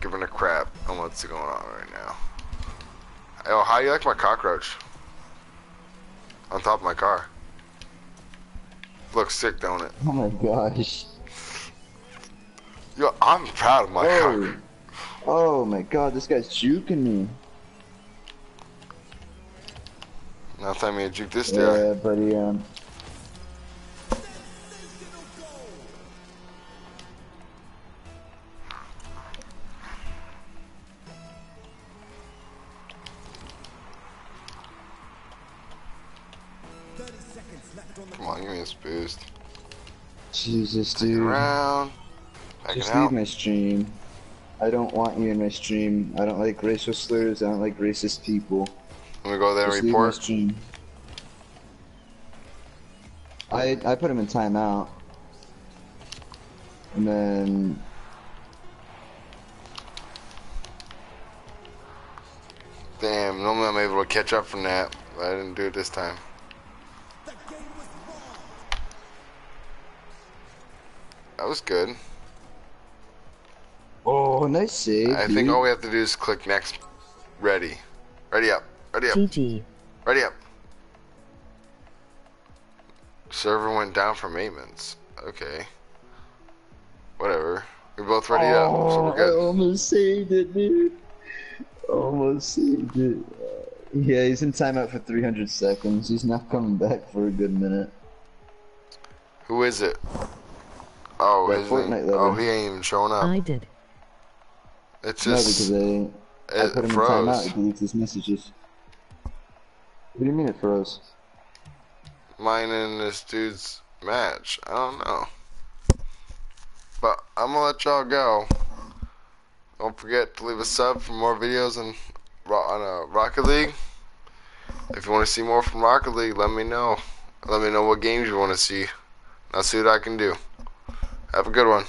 Speaker 1: giving a crap on what's going on right now. Oh, how you like my cockroach? On top of my car. Looks sick, don't it?
Speaker 2: Oh my gosh.
Speaker 1: Yo, I'm proud of my
Speaker 2: Oh. Oh my god, this guy's juking me.
Speaker 1: Now time me to juke this guy.
Speaker 2: Yeah, buddy, um.
Speaker 1: It
Speaker 2: dude.
Speaker 1: around. Back
Speaker 2: Just leave my stream. I don't want you in my stream. I don't like racial slurs. I don't like racist people.
Speaker 1: Let me go there
Speaker 2: Just
Speaker 1: and
Speaker 2: leave my
Speaker 1: report.
Speaker 2: stream. I I put him in timeout. And then
Speaker 1: Damn, normally I'm able to catch up from that, but I didn't do it this time. That was good.
Speaker 2: Oh, nice save.
Speaker 1: I think all we have to do is click next. Ready. Ready up. Ready up.
Speaker 3: GG.
Speaker 1: Ready up. Server went down for maintenance. Okay. Whatever. We're both ready up, so
Speaker 2: Oh,
Speaker 1: we're good.
Speaker 2: I almost saved it, dude. Almost saved it. Uh, yeah, he's in timeout for 300 seconds. He's not coming back for a good minute.
Speaker 1: Who is it? Oh,
Speaker 2: That
Speaker 1: his
Speaker 2: Fortnite
Speaker 1: name- oh, he ain't even showing up.
Speaker 3: I did.
Speaker 1: It's
Speaker 2: no,
Speaker 1: just
Speaker 2: because I, I put him in timeout.
Speaker 1: froze.
Speaker 2: It deletes his messages. What do you mean it froze?
Speaker 1: Mine and this dude's match. I don't know. But I'm gonna let y'all go. Don't forget to leave a sub for more videos on, Ro- on uh, Rocket League. If you want to see more from Rocket League, let me know. Let me know what games you want to see. I'll see what I can do. Have a good one.